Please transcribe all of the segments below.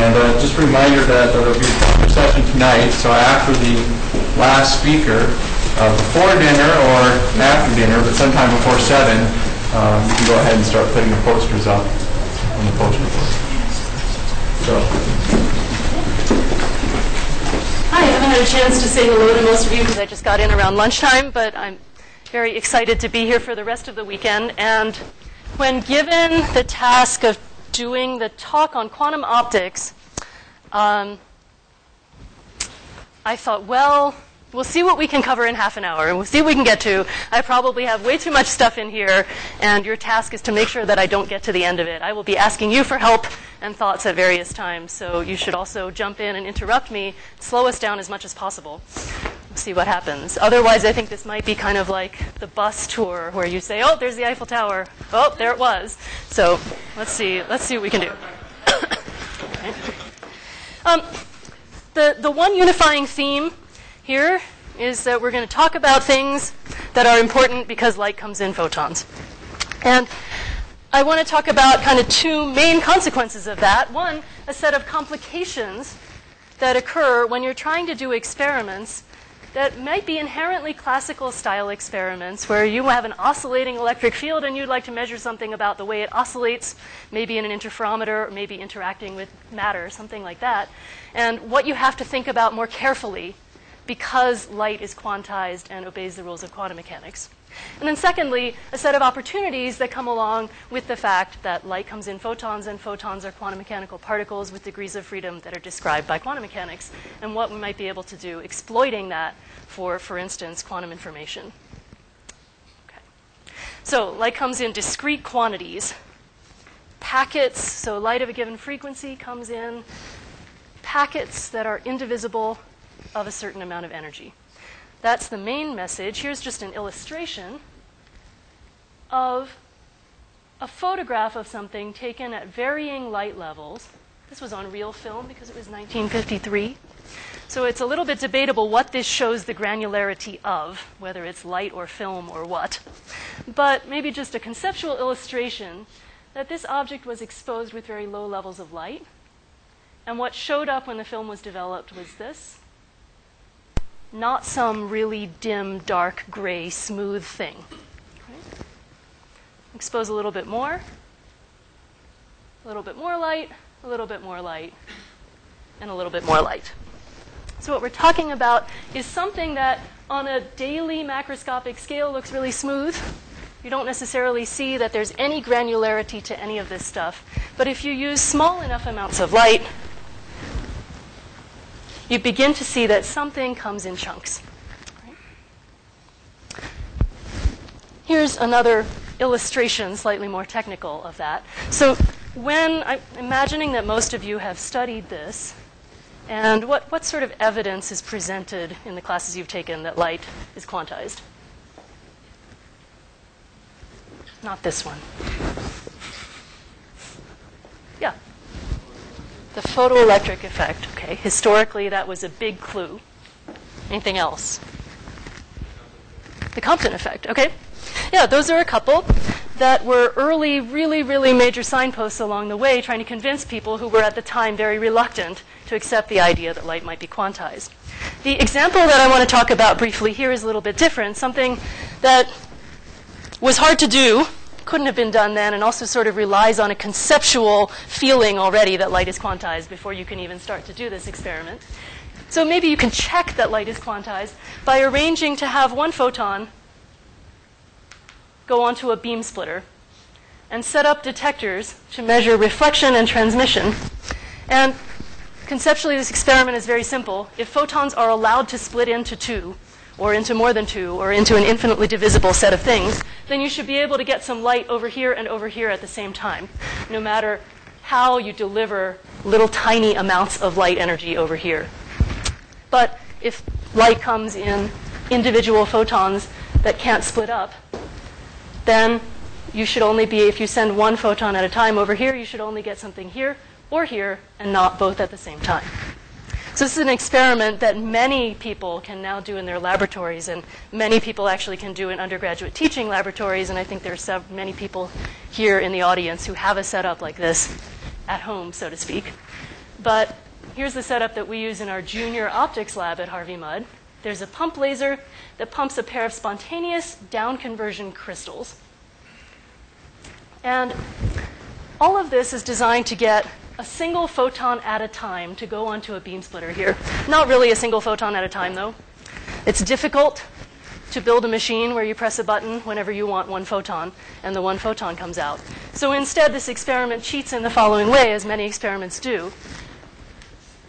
And uh, just a reminder that there will be a session tonight, so after the last speaker, uh, before dinner or after dinner, but sometime before 7, um, you can go ahead and start putting the posters up on the poster board. So, Hi, I haven't had a chance to say hello to most of you because I just got in around lunchtime, but I'm very excited to be here for the rest of the weekend. And when given the task of doing the talk on quantum optics, um, I thought, well, we'll see what we can cover in half an hour and we'll see what we can get to. I probably have way too much stuff in here, and your task is to make sure that I don't get to the end of it. I will be asking you for help and thoughts at various times, so you should also jump in and interrupt me, slow us down as much as possible. We'll see what happens. Otherwise, I think this might be kind of like the bus tour where you say, "Oh, there's the Eiffel Tower. Oh, there it was." So let's see. Let's see what we can do. Um, the the one unifying theme here is that we're going to talk about things that are important because light comes in photons. And I want to talk about kind of two main consequences of that. One, a set of complications that occur when you're trying to do experiments that might be inherently classical style experiments where you have an oscillating electric field and you'd like to measure something about the way it oscillates, maybe in an interferometer or maybe interacting with matter, something like that. And what you have to think about more carefully because light is quantized and obeys the rules of quantum mechanics. And then, secondly, a set of opportunities that come along with the fact that light comes in photons and photons are quantum mechanical particles with degrees of freedom that are described by quantum mechanics, and what we might be able to do exploiting that for, for instance, quantum information. Okay. So, light comes in discrete quantities. Packets, so light of a given frequency comes in packets that are indivisible of a certain amount of energy. That's the main message. Here's just an illustration of a photograph of something taken at varying light levels. This was on real film because it was 1953. So it's a little bit debatable what this shows the granularity of, whether it's light or film or what. But maybe just a conceptual illustration that this object was exposed with very low levels of light. And what showed up when the film was developed was this not some really dim, dark, gray, smooth thing. Expose a little bit more, a little bit more light, a little bit more light, and a little bit more light. So, what we're talking about is something that on a daily macroscopic scale looks really smooth. You don't necessarily see that there's any granularity to any of this stuff. But if you use small enough amounts of light, you begin to see that something comes in chunks. Here's another illustration, slightly more technical, of that. So, when I'm imagining that most of you have studied this, and what, what sort of evidence is presented in the classes you've taken that light is quantized? Not this one. The photoelectric effect, okay. Historically, that was a big clue. Anything else? The Compton effect, okay. Yeah, those are a couple that were early, really, really major signposts along the way trying to convince people who were at the time very reluctant to accept the idea that light might be quantized. The example that I want to talk about briefly here is a little bit different, something that was hard to do couldn't have been done then and also sort of relies on a conceptual feeling already that light is quantized before you can even start to do this experiment. So maybe you can check that light is quantized by arranging to have one photon go onto a beam splitter and set up detectors to measure reflection and transmission. And conceptually, this experiment is very simple. If photons are allowed to split into two, or into more than two, or into an infinitely divisible set of things, then you should be able to get some light over here and over here at the same time, no matter how you deliver little tiny amounts of light energy over here. But if light comes in individual photons that can't split up, then you should only be, if you send one photon at a time over here, you should only get something here or here and not both at the same time. So this is an experiment that many people can now do in their laboratories, and many people actually can do in undergraduate teaching laboratories. And I think there are many people here in the audience who have a setup like this at home, so to speak. But here's the setup that we use in our junior optics lab at Harvey Mudd. There's a pump laser that pumps a pair of spontaneous down conversion crystals. And all of this is designed to get a single photon at a time to go onto a beam splitter here. Not really a single photon at a time, though. It's difficult to build a machine where you press a button whenever you want one photon, and the one photon comes out. So instead, this experiment cheats in the following way, as many experiments do.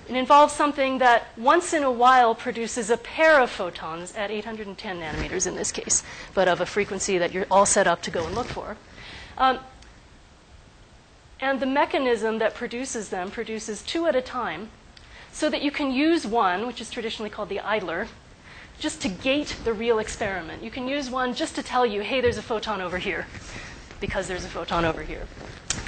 It involves something that once in a while produces a pair of photons at 810 nanometers in this case, but of a frequency that you're all set up to go and look for. Um, and the mechanism that produces them produces two at a time so that you can use one, which is traditionally called the idler, just to gate the real experiment. You can use one just to tell you, hey, there's a photon over here, because there's a photon over here.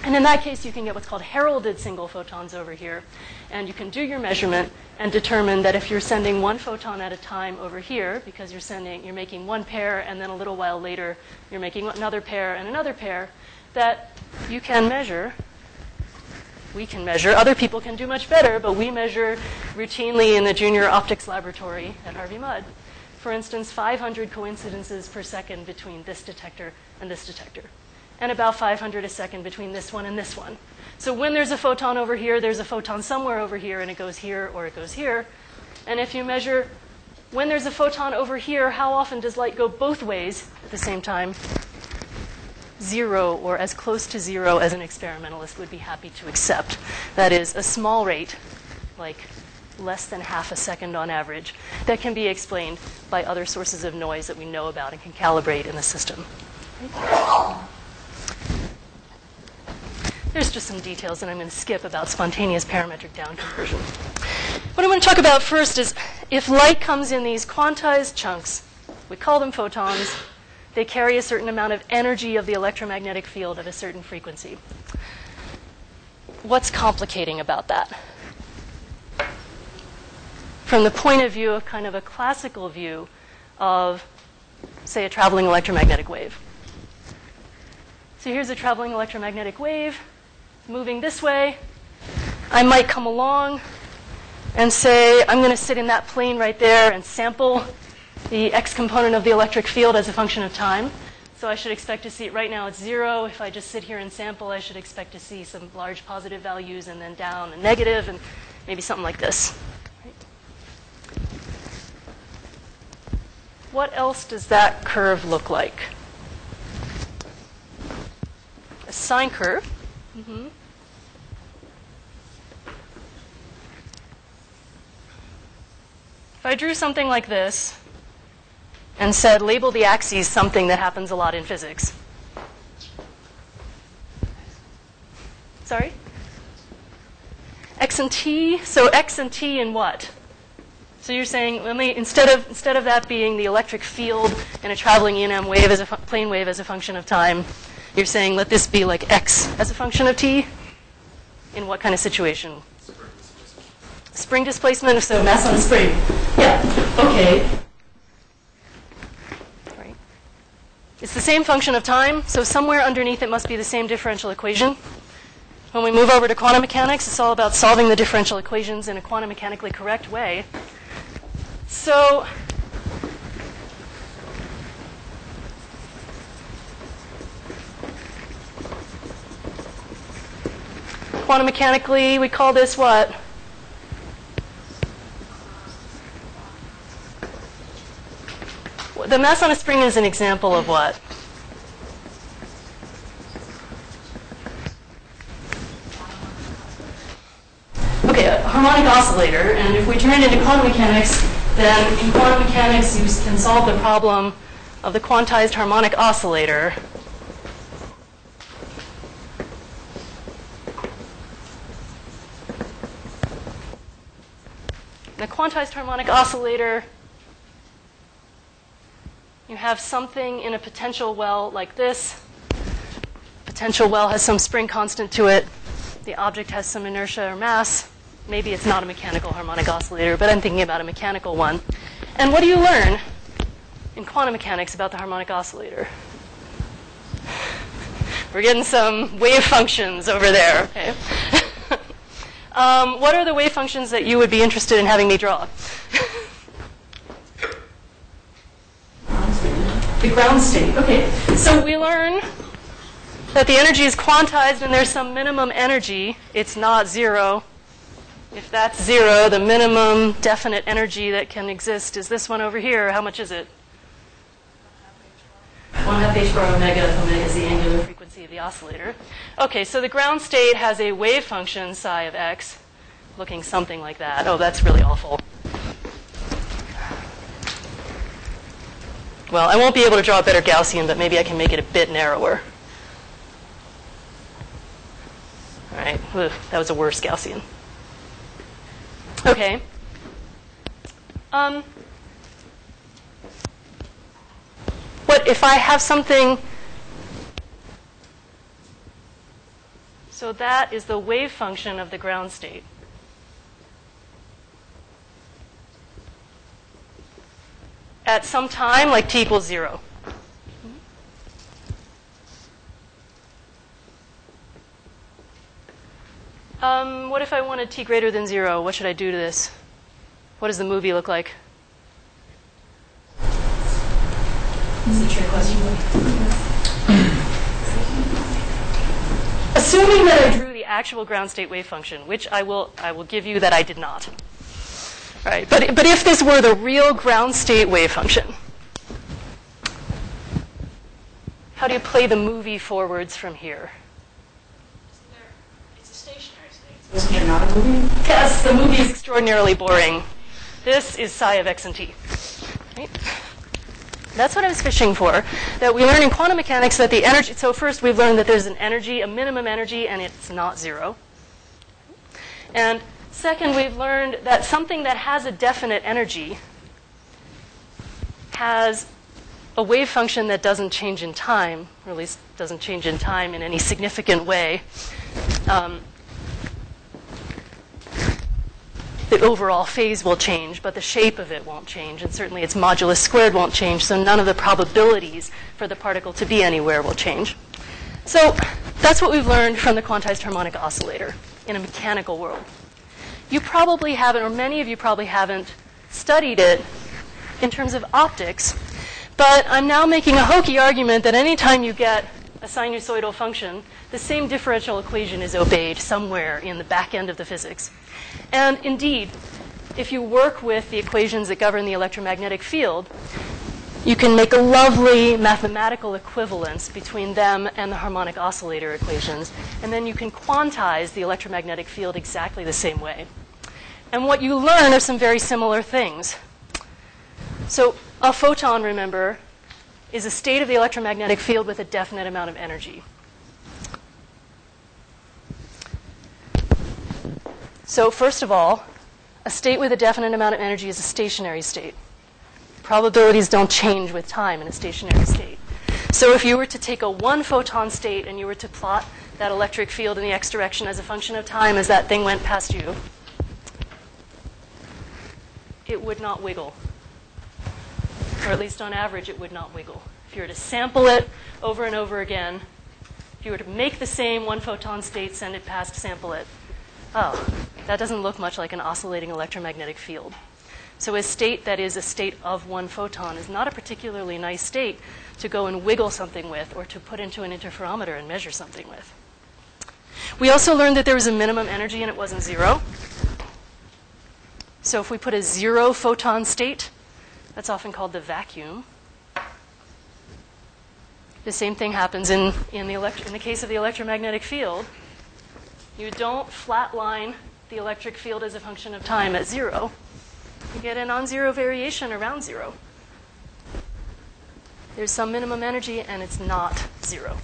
And in that case, you can get what's called heralded single photons over here. And you can do your measurement and determine that if you're sending one photon at a time over here, because you're sending, you're making one pair, and then a little while later, you're making another pair and another pair, that you can measure. We can measure. Other people can do much better, but we measure routinely in the junior optics laboratory at Harvey Mudd. For instance, 500 coincidences per second between this detector and this detector, and about 500 a second between this one and this one. So when there's a photon over here, there's a photon somewhere over here, and it goes here or it goes here. And if you measure when there's a photon over here, how often does light go both ways at the same time? Zero or as close to zero as an experimentalist would be happy to accept. That is, a small rate, like less than half a second on average, that can be explained by other sources of noise that we know about and can calibrate in the system. There's just some details that I'm going to skip about spontaneous parametric down conversion. What I want to talk about first is if light comes in these quantized chunks, we call them photons, they carry a certain amount of energy of the electromagnetic field at a certain frequency. What's complicating about that? From the point of view of kind of a classical view of, say, a traveling electromagnetic wave. So here's a traveling electromagnetic wave moving this way. I might come along and say, I'm going to sit in that plane right there and sample the x component of the electric field as a function of time. So I should expect to see it right now it's zero. If I just sit here and sample, I should expect to see some large positive values and then down and negative and maybe something like this. What else does that curve look like? A sine curve. Mm-hmm. If I drew something like this, and said, label the axes something that happens a lot in physics. Sorry? X and T, so X and T in what? So you're saying, let me, instead of, instead of that being the electric field in a traveling E&M wave as a plane wave as a function of time, you're saying let this be like X as a function of T? In what kind of situation? Spring displacement, so mass on a spring. Yeah, okay. It's the same function of time, so somewhere underneath it must be the same differential equation. When we move over to quantum mechanics, it's all about solving the differential equations in a quantum mechanically correct way. So, quantum mechanically, we call this what? The mass on a spring is an example of what? Okay, a harmonic oscillator, and if we turn it into quantum mechanics, then in quantum mechanics you can solve the problem of the quantized harmonic oscillator. The quantized harmonic oscillator you have something in a potential well like this. Potential well has some spring constant to it. The object has some inertia or mass. Maybe it's not a mechanical harmonic oscillator, but I'm thinking about a mechanical one. And what do you learn in quantum mechanics about the harmonic oscillator? We're getting some wave functions over there, okay? Um, what are the wave functions that you would be interested in having me draw? the ground state. Okay. So we learn that the energy is quantized and there's some minimum energy. It's not zero. If that's zero, the minimum definite energy that can exist is this one over here. How much is it? 1 half h bar omega. Omega is the angular frequency of the oscillator. Okay, so the ground state has a wave function psi of x looking something like that. Oh, that's really awful. Well, I won't be able to draw a better Gaussian, but maybe I can make it a bit narrower. All right, Ugh, that was a worse Gaussian. Okay. Um, what if I have something? So that is the wave function of the ground state. At some time, like t equals zero. Um, what if I wanted t greater than zero? What should I do to this? What does the movie look like? This is a trick question. Assuming that I drew the actual ground state wave function, which I will, I will give you that I did not. Right, but, but if this were the real ground state wave function, how do you play the movie forwards from here? It's a stationary state. Isn't there not a movie? Yes, the movie is extraordinarily boring. This is psi of x and t. Right? That's what I was fishing for. That we learn in quantum mechanics that the energy. So first, we've learned that there's an energy, a minimum energy, and it's not zero. And second, we've learned that something that has a definite energy has a wave function that doesn't change in time, or at least doesn't change in time in any significant way. Um, the overall phase will change, but the shape of it won't change, and certainly its modulus squared won't change, so none of the probabilities for the particle to be anywhere will change. So that's what we've learned from the quantized harmonic oscillator in a mechanical world. You probably haven't, or many of you probably haven't, studied it in terms of optics, but I'm now making a hokey argument that anytime you get a sinusoidal function, the same differential equation is obeyed somewhere in the back end of the physics. And indeed, if you work with the equations that govern the electromagnetic field, you can make a lovely mathematical equivalence between them and the harmonic oscillator equations, and then you can quantize the electromagnetic field exactly the same way. And what you learn are some very similar things. So, a photon, remember, is a state of the electromagnetic field with a definite amount of energy. So, first of all, a state with a definite amount of energy is a stationary state. Probabilities don't change with time in a stationary state. So, if you were to take a one photon state and you were to plot that electric field in the x direction as a function of time as that thing went past you, it would not wiggle. Or at least on average, it would not wiggle. If you were to sample it over and over again, if you were to make the same one photon state, send it past, sample it, oh, that doesn't look much like an oscillating electromagnetic field. So, a state that is a state of one photon is not a particularly nice state to go and wiggle something with or to put into an interferometer and measure something with. We also learned that there was a minimum energy and it wasn't zero. So, if we put a zero photon state, that's often called the vacuum. The same thing happens in, in, the, elect- in the case of the electromagnetic field. You don't flatline the electric field as a function of time at zero. You get a non zero variation around zero. There's some minimum energy, and it's not zero.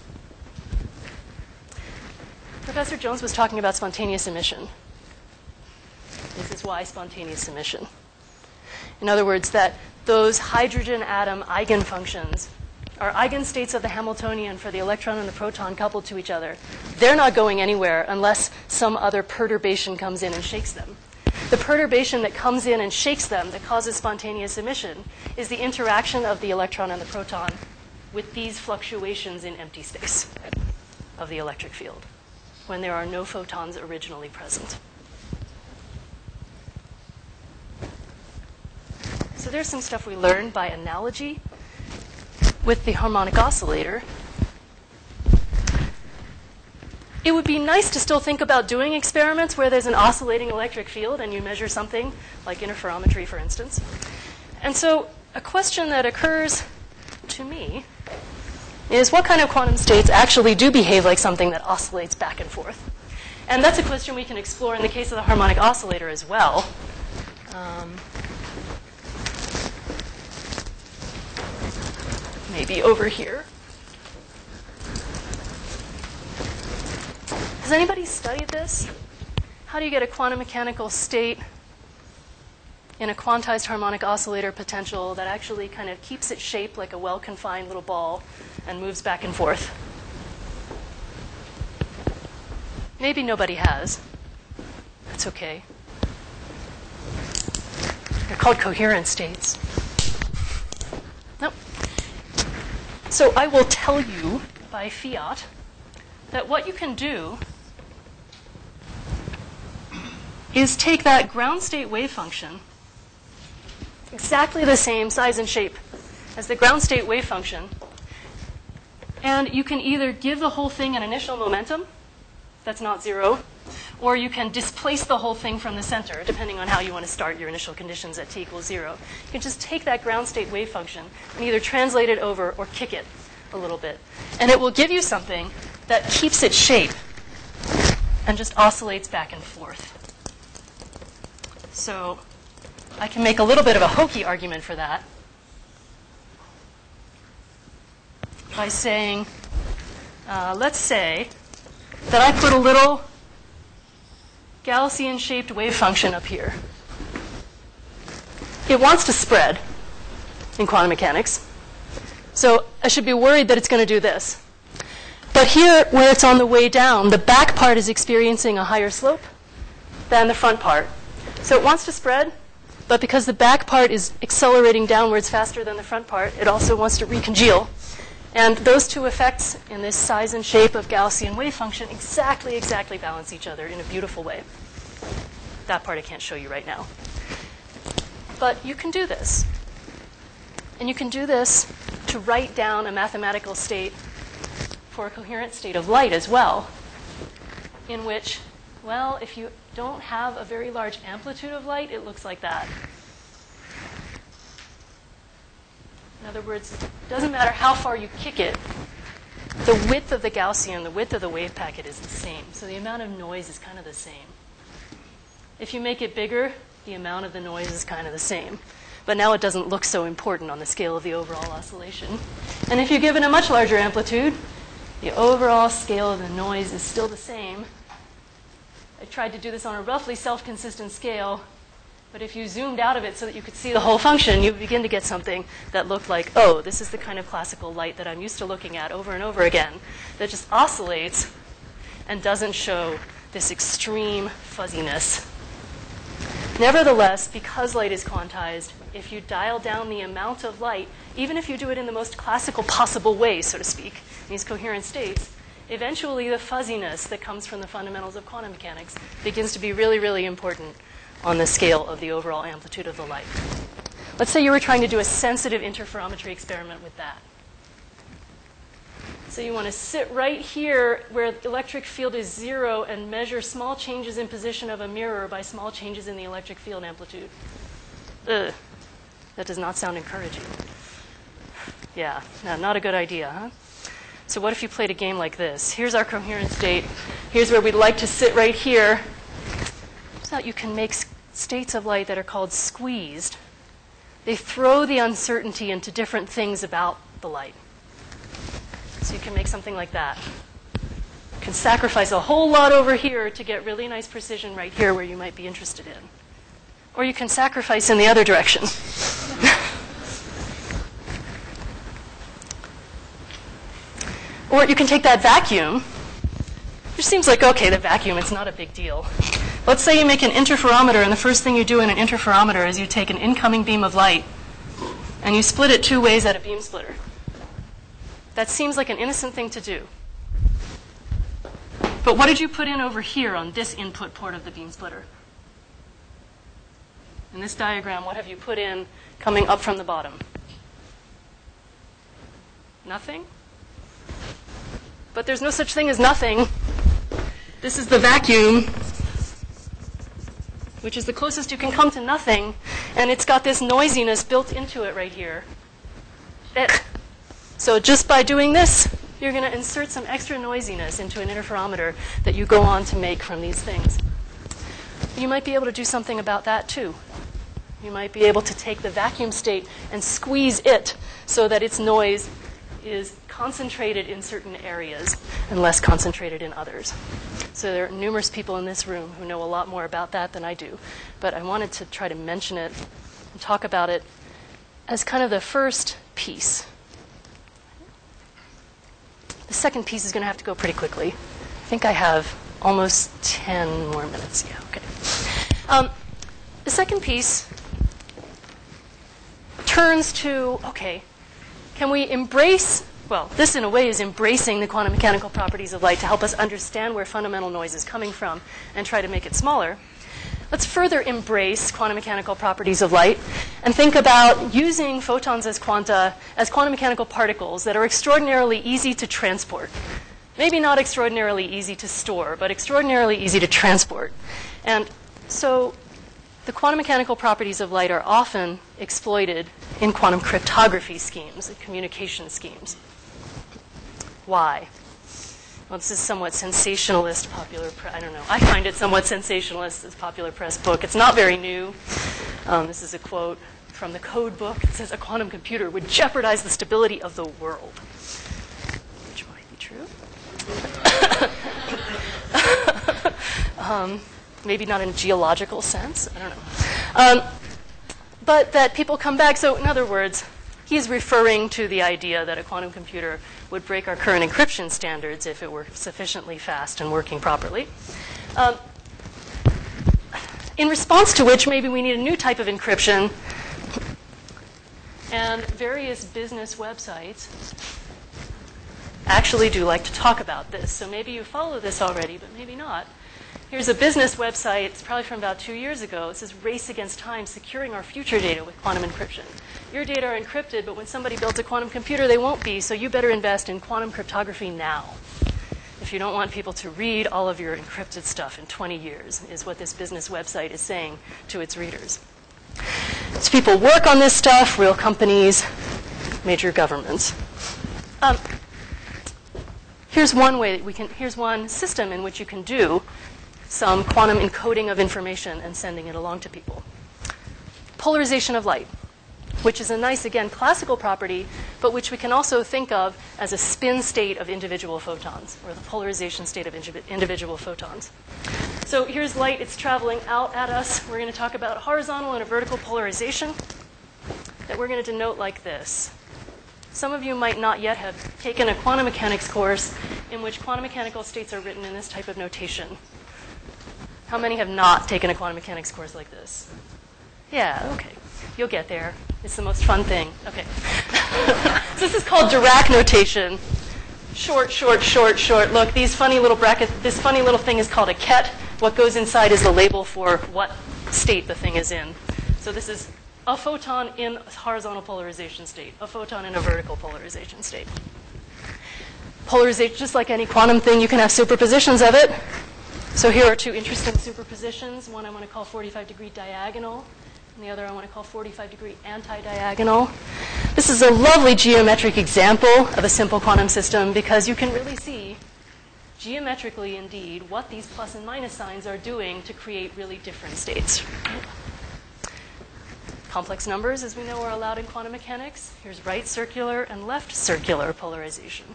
Professor Jones was talking about spontaneous emission. This is why spontaneous emission. In other words, that those hydrogen atom eigenfunctions are eigenstates of the Hamiltonian for the electron and the proton coupled to each other. They're not going anywhere unless some other perturbation comes in and shakes them. The perturbation that comes in and shakes them, that causes spontaneous emission, is the interaction of the electron and the proton with these fluctuations in empty space of the electric field when there are no photons originally present. So there's some stuff we learned by analogy with the harmonic oscillator. It would be nice to still think about doing experiments where there's an oscillating electric field and you measure something, like interferometry, for instance. And so, a question that occurs to me is what kind of quantum states actually do behave like something that oscillates back and forth? And that's a question we can explore in the case of the harmonic oscillator as well. Um, maybe over here. Has anybody studied this? How do you get a quantum mechanical state in a quantized harmonic oscillator potential that actually kind of keeps its shape like a well confined little ball and moves back and forth? Maybe nobody has. That's okay. They're called coherent states. So I will tell you by fiat that what you can do is take that ground state wave function, exactly the same size and shape as the ground state wave function, and you can either give the whole thing an initial momentum that's not zero, or you can displace the whole thing from the center, depending on how you want to start your initial conditions at t equals zero. You can just take that ground state wave function and either translate it over or kick it a little bit. And it will give you something that keeps its shape and just oscillates back and forth. So I can make a little bit of a hokey argument for that by saying, uh, let's say that I put a little Gaussian shaped wave function up here. It wants to spread in quantum mechanics. So I should be worried that it's going to do this. But here, where it's on the way down, the back part is experiencing a higher slope than the front part. So it wants to spread, but because the back part is accelerating downwards faster than the front part, it also wants to recongeal. And those two effects in this size and shape of Gaussian wave function exactly, exactly balance each other in a beautiful way. That part I can't show you right now. But you can do this. And you can do this to write down a mathematical state for a coherent state of light as well, in which, well, if you don't have a very large amplitude of light, it looks like that. In other words, it doesn't matter how far you kick it, the width of the Gaussian, the width of the wave packet is the same. So the amount of noise is kind of the same. If you make it bigger, the amount of the noise is kind of the same. But now it doesn't look so important on the scale of the overall oscillation. And if you give it a much larger amplitude, the overall scale of the noise is still the same, I tried to do this on a roughly self-consistent scale, but if you zoomed out of it so that you could see the whole function, you begin to get something that looked like, oh, this is the kind of classical light that I'm used to looking at over and over again, that just oscillates and doesn't show this extreme fuzziness. Nevertheless, because light is quantized, if you dial down the amount of light, even if you do it in the most classical possible way, so to speak, in these coherent states, eventually the fuzziness that comes from the fundamentals of quantum mechanics begins to be really, really important on the scale of the overall amplitude of the light. Let's say you were trying to do a sensitive interferometry experiment with that. So you want to sit right here where the electric field is zero and measure small changes in position of a mirror by small changes in the electric field amplitude. Ugh, that does not sound encouraging. Yeah, no, not a good idea, huh? So what if you played a game like this? Here's our coherence state. Here's where we'd like to sit right here. So that you can make states of light that are called squeezed. They throw the uncertainty into different things about the light. So you can make something like that. You can sacrifice a whole lot over here to get really nice precision right here where you might be interested in. Or you can sacrifice in the other direction. Or you can take that vacuum, which seems like, okay, the vacuum, it's not a big deal. Let's say you make an interferometer, and the first thing you do in an interferometer is you take an incoming beam of light and you split it two ways at a beam splitter. That seems like an innocent thing to do. But what did you put in over here on this input port of the beam splitter? In this diagram, what have you put in coming up from the bottom? Nothing? But there's no such thing as nothing. This is the vacuum, which is the closest you can come to nothing, and it's got this noisiness built into it right here. So just by doing this, you're going to insert some extra noisiness into an interferometer that you go on to make from these things. You might be able to do something about that too. You might be able to take the vacuum state and squeeze it so that its noise is concentrated in certain areas and less concentrated in others. So there are numerous people in this room who know a lot more about that than I do. But I wanted to try to mention it and talk about it as kind of the first piece. The second piece is going to have to go pretty quickly. I think I have almost 10 more minutes. Yeah, okay. Um, the second piece turns to okay, can we embrace, well, this in a way is embracing the quantum mechanical properties of light to help us understand where fundamental noise is coming from and try to make it smaller. Let's further embrace quantum mechanical properties of light and think about using photons as quanta, as quantum mechanical particles that are extraordinarily easy to transport. Maybe not extraordinarily easy to store, but extraordinarily easy to transport. And so the quantum mechanical properties of light are often exploited in quantum cryptography schemes, communication schemes. Why? Well, this is somewhat sensationalist popular press. I don't know. I find it somewhat sensationalist, this popular press book. It's not very new. Um, this is a quote from the code book. It says, A quantum computer would jeopardize the stability of the world. Which might be true. um, maybe not in a geological sense. I don't know. Um, but that people come back. So, in other words, he's referring to the idea that a quantum computer would break our current encryption standards if it were sufficiently fast and working properly. Um, in response to which, maybe we need a new type of encryption. And various business websites actually do like to talk about this. So maybe you follow this already, but maybe not. Here's a business website, it's probably from about two years ago. It says Race Against Time Securing Our Future Data with Quantum Encryption. Your data are encrypted, but when somebody builds a quantum computer, they won't be, so you better invest in quantum cryptography now. If you don't want people to read all of your encrypted stuff in 20 years, is what this business website is saying to its readers. So people work on this stuff, real companies, major governments. Um, here's one way that we can, here's one system in which you can do some quantum encoding of information and sending it along to people. Polarization of light, which is a nice, again, classical property, but which we can also think of as a spin state of individual photons, or the polarization state of individual photons. So here's light, it's traveling out at us. We're going to talk about horizontal and a vertical polarization that we're going to denote like this. Some of you might not yet have taken a quantum mechanics course in which quantum mechanical states are written in this type of notation. How many have not taken a quantum mechanics course like this? Yeah, okay. You'll get there. It's the most fun thing. Okay. so this is called Dirac notation. Short, short, short, short. Look, these funny little brackets, this funny little thing is called a ket. What goes inside is the label for what state the thing is in. So this is a photon in a horizontal polarization state, a photon in a vertical polarization state. Polarization, just like any quantum thing, you can have superpositions of it. So here are two interesting superpositions. One I want to call 45 degree diagonal, and the other I want to call 45 degree anti-diagonal. This is a lovely geometric example of a simple quantum system because you can really see geometrically indeed what these plus and minus signs are doing to create really different states. Complex numbers, as we know, are allowed in quantum mechanics. Here's right circular and left circular polarization.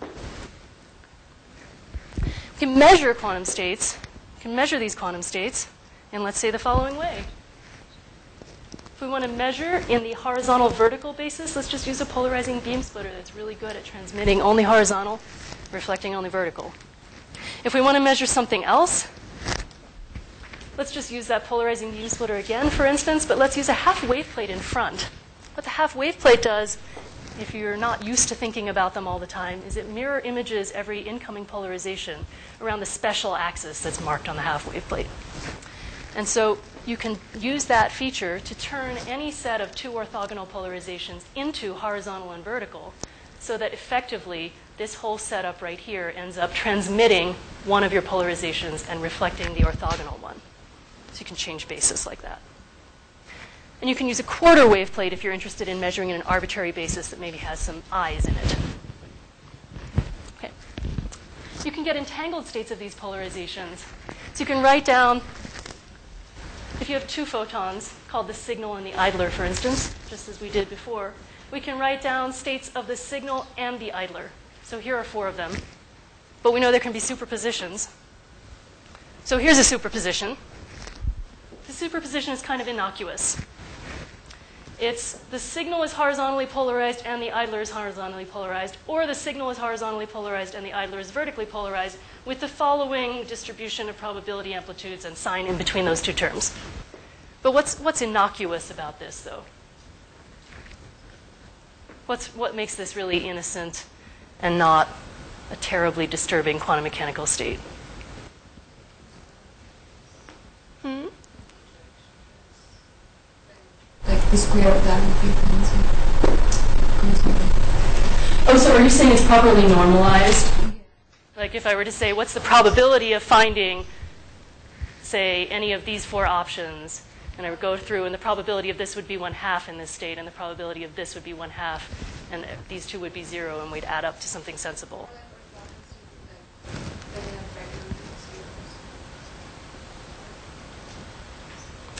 We can measure quantum states can measure these quantum states in, let's say, the following way. If we want to measure in the horizontal vertical basis, let's just use a polarizing beam splitter that's really good at transmitting only horizontal, reflecting only vertical. If we want to measure something else, let's just use that polarizing beam splitter again, for instance, but let's use a half wave plate in front. What the half wave plate does if you're not used to thinking about them all the time, is it mirror images every incoming polarization around the special axis that's marked on the half wave plate. And so you can use that feature to turn any set of two orthogonal polarizations into horizontal and vertical so that effectively this whole setup right here ends up transmitting one of your polarizations and reflecting the orthogonal one. So you can change basis like that. And you can use a quarter wave plate if you're interested in measuring in an arbitrary basis that maybe has some eyes in it. Okay. You can get entangled states of these polarizations. So you can write down, if you have two photons, called the signal and the idler, for instance, just as we did before, we can write down states of the signal and the idler. So here are four of them. But we know there can be superpositions. So here's a superposition. The superposition is kind of innocuous. It's the signal is horizontally polarized and the idler is horizontally polarized, or the signal is horizontally polarized and the idler is vertically polarized, with the following distribution of probability amplitudes and sign in between those two terms. But what's, what's innocuous about this, though? What's, what makes this really innocent and not a terribly disturbing quantum mechanical state? Hmm? Like the square of that would be constant. Oh, so are you saying it's properly normalized? Like if I were to say, what's the probability of finding, say, any of these four options, and I would go through, and the probability of this would be one half in this state, and the probability of this would be one half, and these two would be zero, and we'd add up to something sensible.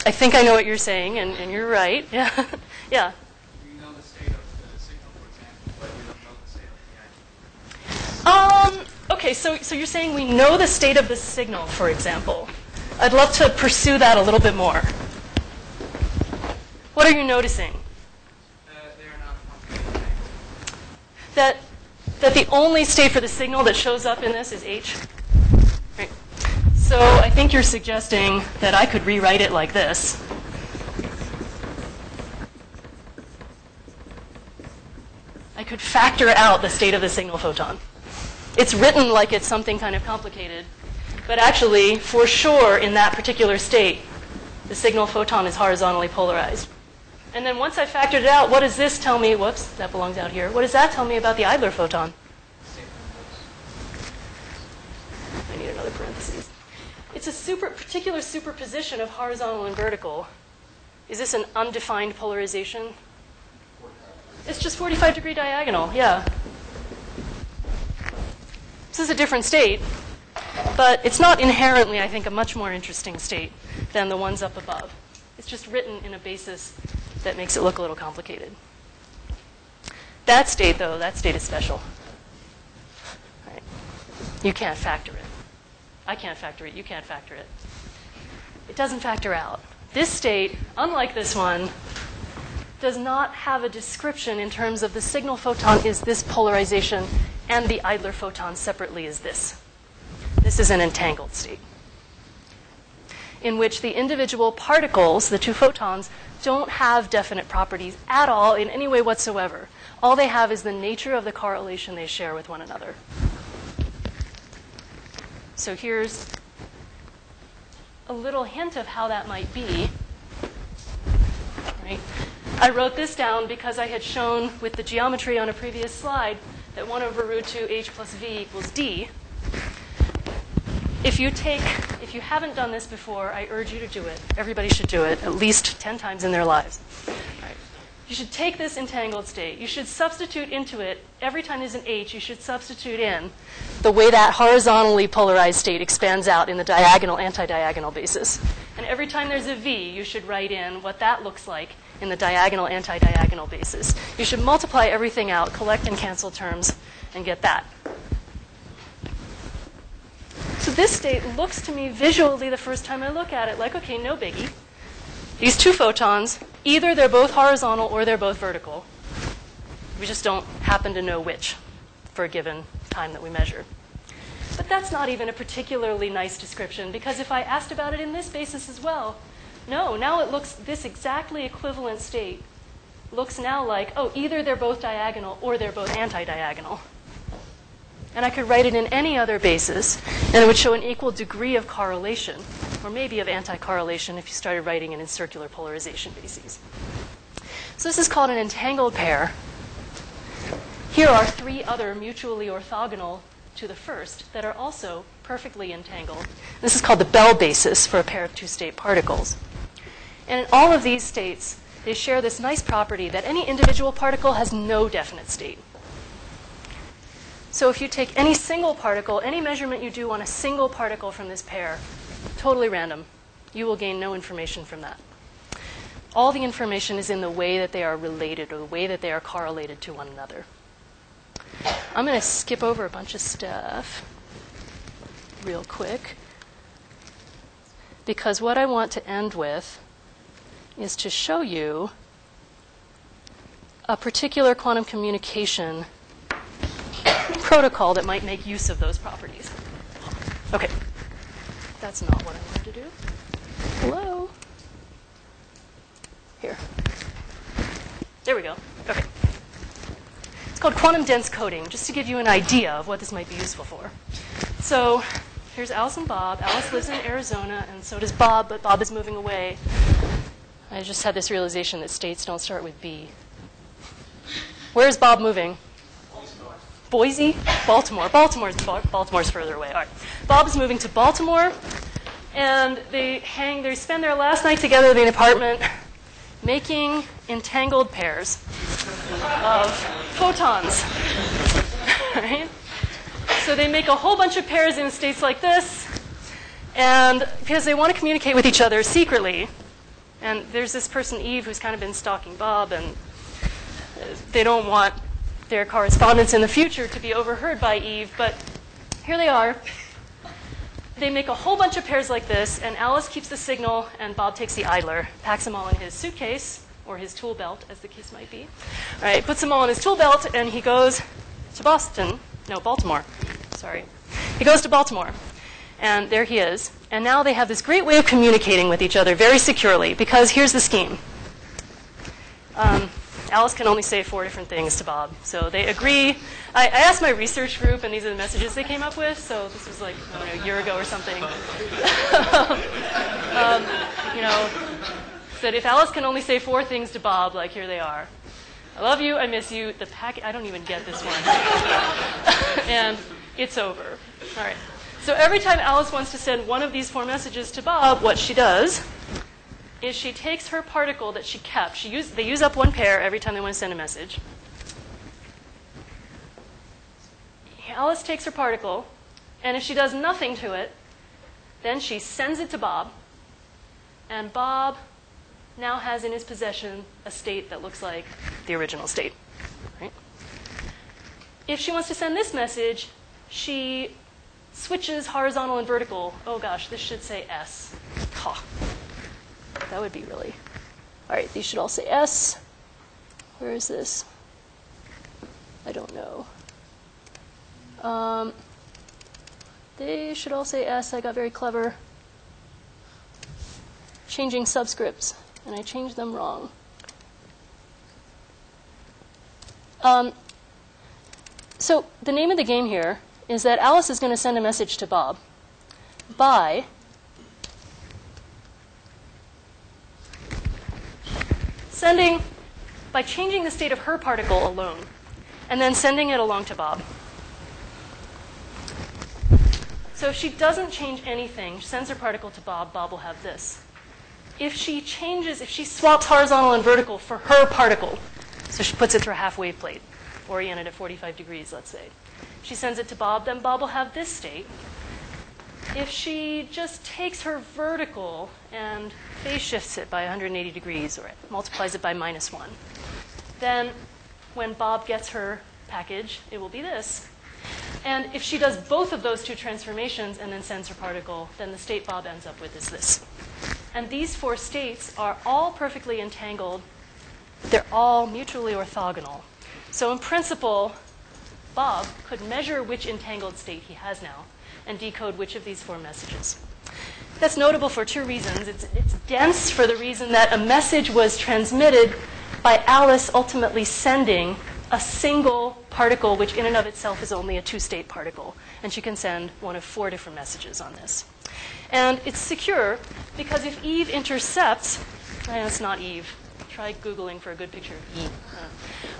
I think I know what you're saying, and, and you're right. Yeah. yeah. You know the state of the signal, for example, but you don't know the state of the idler. Um, okay, so, so you're saying we know the state of the signal, for example. I'd love to pursue that a little bit more. What are you noticing? Uh, they are not completely entangled. That, that the only state for the signal that shows up in this is H? So I think you're suggesting that I could rewrite it like this. I could factor out the state of the signal photon. It's written like it's something kind of complicated, but actually, for sure, in that particular state, the signal photon is horizontally polarized. And then once I factored it out, what does this tell me? Whoops, that belongs out here. What does that tell me about the Idler photon? I need another parentheses. It's a super, particular superposition of horizontal and vertical. Is this an undefined polarization? It's just 45 degree diagonal, yeah. This is a different state, but it's not inherently, I think, a much more interesting state than the ones up above. It's just written in a basis that makes it look a little complicated. That state, though, that state is special. Right. You can't factor it. I can't factor it. You can't factor it. It doesn't factor out. This state, unlike this one, does not have a description in terms of the signal photon is this polarization and the idler photon separately is this. This is an entangled state in which the individual particles, the two photons, don't have definite properties at all in any way whatsoever. All they have is the nature of the correlation they share with one another. So here's a little hint of how that might be. Right? I wrote this down because I had shown with the geometry on a previous slide that 1 over root 2 h plus v equals d. If you take, if you haven't done this before, I urge you to do it. Everybody should do it at least 10 times in their lives. You should take this entangled state. You should substitute into it, every time there's an h, you should substitute in the way that horizontally polarized state expands out in the diagonal anti-diagonal basis. And every time there's a v, you should write in what that looks like in the diagonal anti-diagonal basis. You should multiply everything out, collect and cancel terms, and get that. So this state looks to me visually the first time I look at it like, okay, no biggie. These two photons, either they're both horizontal or they're both vertical. We just don't happen to know which for a given time that we measure. But that's not even a particularly nice description because if I asked about it in this basis as well, no, now it looks this exactly equivalent state looks now like, oh, either they're both diagonal or they're both anti-diagonal. And I could write it in any other basis, and it would show an equal degree of correlation. Or maybe of anti-correlation if you started writing it in circular polarization bases. So this is called an entangled pair. Here are three other mutually orthogonal to the first that are also perfectly entangled. This is called the Bell basis for a pair of two-state particles. And in all of these states, they share this nice property that any individual particle has no definite state. So if you take any single particle, any measurement you do on a single particle from this pair, totally random, you will gain no information from that. All the information is in the way that they are related or the way that they are correlated to one another. I'm going to skip over a bunch of stuff real quick because what I want to end with is to show you a particular quantum communication protocol that might make use of those properties. Okay, that's not what I wanted to do. Hello? Here. There we go. Okay. It's called quantum dense coding, just to give you an idea of what this might be useful for. So here's Alice and Bob. Alice lives in Arizona, and so does Bob, but Bob is moving away. I just had this realization that states don't start with B. Where's Bob moving? Boise? Baltimore. Baltimore's, Baltimore's further away. All right. Bob is moving to Baltimore, and they hang, they spend their last night together in an apartment making entangled pairs of photons. right? So they make a whole bunch of pairs in states like this, and because they want to communicate with each other secretly, and there's this person, Eve, who's kind of been stalking Bob, and they don't want their correspondence in the future to be overheard by Eve, but here they are. They make a whole bunch of pairs like this, and Alice keeps the signal, and Bob takes the idler, packs them all in his suitcase, or his tool belt, as the case might be. All right, puts them all in his tool belt, and he goes to Boston. No, Baltimore. Sorry. He goes to Baltimore. And there he is. And now they have this great way of communicating with each other very securely, because here's the scheme. Um, Alice can only say four different things to Bob. So they agree. I, I, asked my research group, and these are the messages they came up with. So this was like, I don't know, a year ago or something. um, you know, said if Alice can only say four things to Bob, like here they are. I love you, I miss you, the packet, I don't even get this one. and it's over. All right. So every time Alice wants to send one of these four messages to Bob, what she does is she takes her particle that she kept. She use, they use up one pair every time they want to send a message. Alice takes her particle, and if she does nothing to it, then she sends it to Bob, and Bob now has in his possession a state that looks like the original state. Right? If she wants to send this message, she switches horizontal and vertical. Oh gosh, this should say S. That would be really. All right, these should all say S. Where is this? I don't know. Um, they should all say S. I got very clever. Changing subscripts, and I changed them wrong. Um, so the name of the game here is that Alice is going to send a message to Bob by sending, by changing the state of her particle alone, and then sending it along to Bob. So if she doesn't change anything, sends her particle to Bob, Bob will have this. If she changes, if she swaps horizontal and vertical for her particle, so she puts it through a half wave plate, oriented at 45 degrees, let's say, she sends it to Bob, then Bob will have this state. If she just takes her vertical and phase shifts it by 180 degrees or it multiplies it by minus 1, then when Bob gets her package, it will be this. And if she does both of those two transformations and then sends her particle, then the state Bob ends up with is this. And these four states are all perfectly entangled. They're all mutually orthogonal. So in principle, Bob could measure which entangled state he has now and decode which of these four messages. That's notable for two reasons. It's, it's dense for the reason that a message was transmitted by Alice ultimately sending a single particle, which in and of itself is only a two state particle. And she can send one of four different messages on this. And it's secure because if Eve intercepts, eh, it's not Eve. Try Googling for a good picture of Eve. Uh,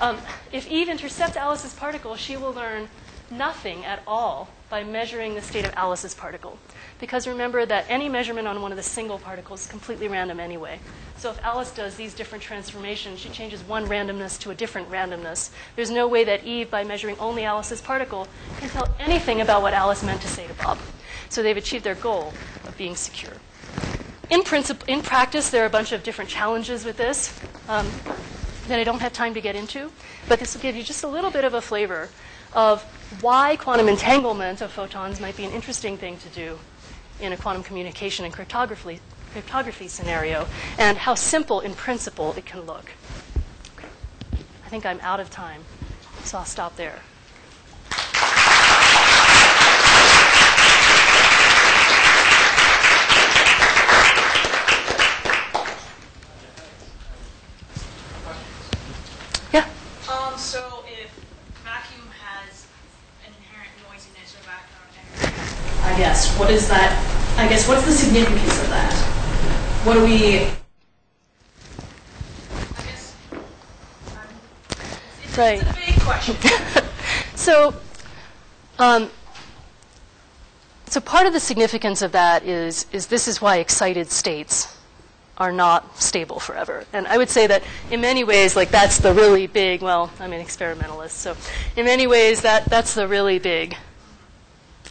Um, if Eve intercepts Alice's particle, she will learn nothing at all by measuring the state of Alice's particle. Because remember that any measurement on one of the single particles is completely random anyway. So if Alice does these different transformations, she changes one randomness to a different randomness. There's no way that Eve, by measuring only Alice's particle, can tell anything about what Alice meant to say to Bob. So they've achieved their goal of being secure. In, princip- in practice, there are a bunch of different challenges with this um, that I don't have time to get into, but this will give you just a little bit of a flavor of why quantum entanglement of photons might be an interesting thing to do in a quantum communication and cryptography, cryptography scenario, and how simple in principle it can look. Okay. I think I'm out of time, so I'll stop there. Yeah. Um, so if vacuum has an inherent noisiness or background energy, I guess, what is that? I guess, what's the significance of that? What do we? Guess. um, Right. it's a big question. So, um, so part of the significance of that is is this is why excited states are not stable forever. And I would say that in many ways, like that's the really big. Well, I'm an experimentalist, so in many ways that that's the really big,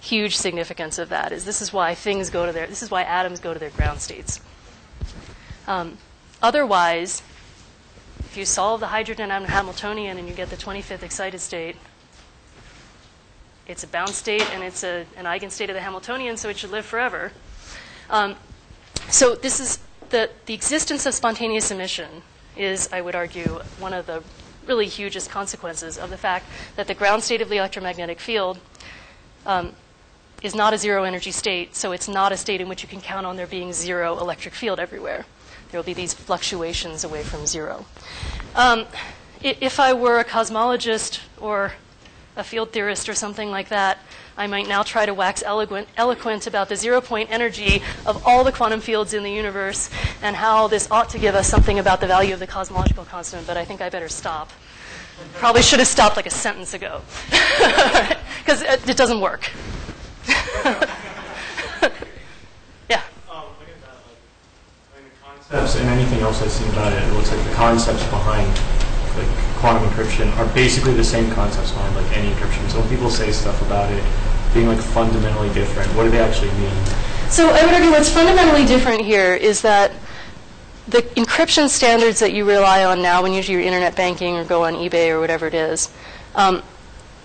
huge significance of that. Is this is why things go to their. This is why atoms go to their ground states. Um, otherwise, if you solve the hydrogen atom Hamiltonian and you get the 25th excited state, it's a bound state and it's a, an eigenstate of the Hamiltonian, so it should live forever. Um, so this is the, the existence of spontaneous emission is, I would argue, one of the really hugest consequences of the fact that the ground state of the electromagnetic field um, is not a zero energy state, so it's not a state in which you can count on there being zero electric field everywhere. There will be these fluctuations away from zero. Um, if I were a cosmologist or a field theorist or something like that, I might now try to wax eloquent, eloquent about the zero point energy of all the quantum fields in the universe and how this ought to give us something about the value of the cosmological constant, but I think I better stop. Probably should have stopped like a sentence ago, because it, it doesn't work. yeah. Um, look at that, like, I mean, the concepts and anything else I've seen about it, it looks like the concepts behind like quantum encryption are basically the same concepts behind like any encryption. So when people say stuff about it being like fundamentally different, what do they actually mean? So I would argue what's fundamentally different here is that the encryption standards that you rely on now when you do your internet banking or go on eBay or whatever it is, um,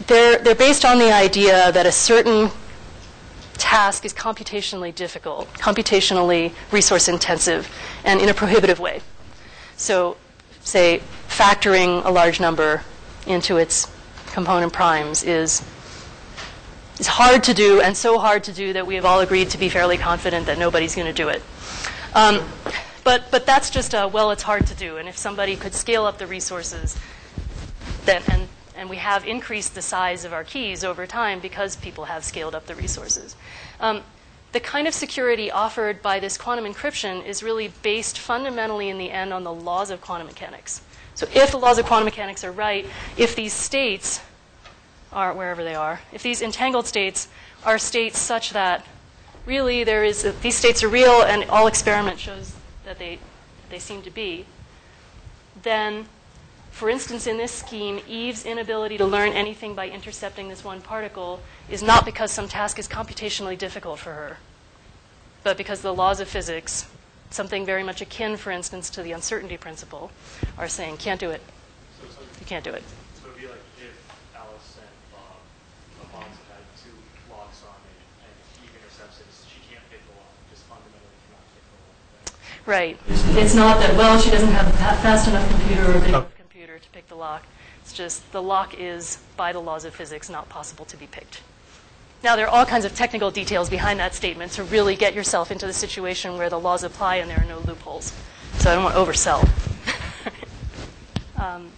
they're, they're based on the idea that a certain task is computationally difficult, computationally resource intensive, and in a prohibitive way. So, say, factoring a large number into its component primes is is hard to do, and so hard to do that we have all agreed to be fairly confident that nobody's going to do it. Um, but, but that's just a, well, it's hard to do. And if somebody could scale up the resources, then, and, and we have increased the size of our keys over time because people have scaled up the resources. Um, the kind of security offered by this quantum encryption is really based fundamentally in the end on the laws of quantum mechanics. So if the laws of quantum mechanics are right, if these states are wherever they are, if these entangled states are states such that really there is these states are real and all experiment shows that they they seem to be, then for instance in this scheme Eve's inability to learn anything by intercepting this one particle is not because some task is computationally difficult for her, but because the laws of physics, something very much akin for instance to the uncertainty principle, are saying can't do it. So You can't do it. so it'd be like if Alice and Bob, um, a bonds had two locks on it, and Eve intercepts it, she can't pick the lock, just fundamentally cannot pick the lock. Right. It's not that, well, she doesn't have a fast enough computer or big Oh. Enough computer to pick the lock. It's just the lock is, by the laws of physics, not possible to be picked. Now, there are all kinds of technical details behind that statement to really get yourself into the situation where the laws apply and there are no loopholes. So I don't want to oversell. um,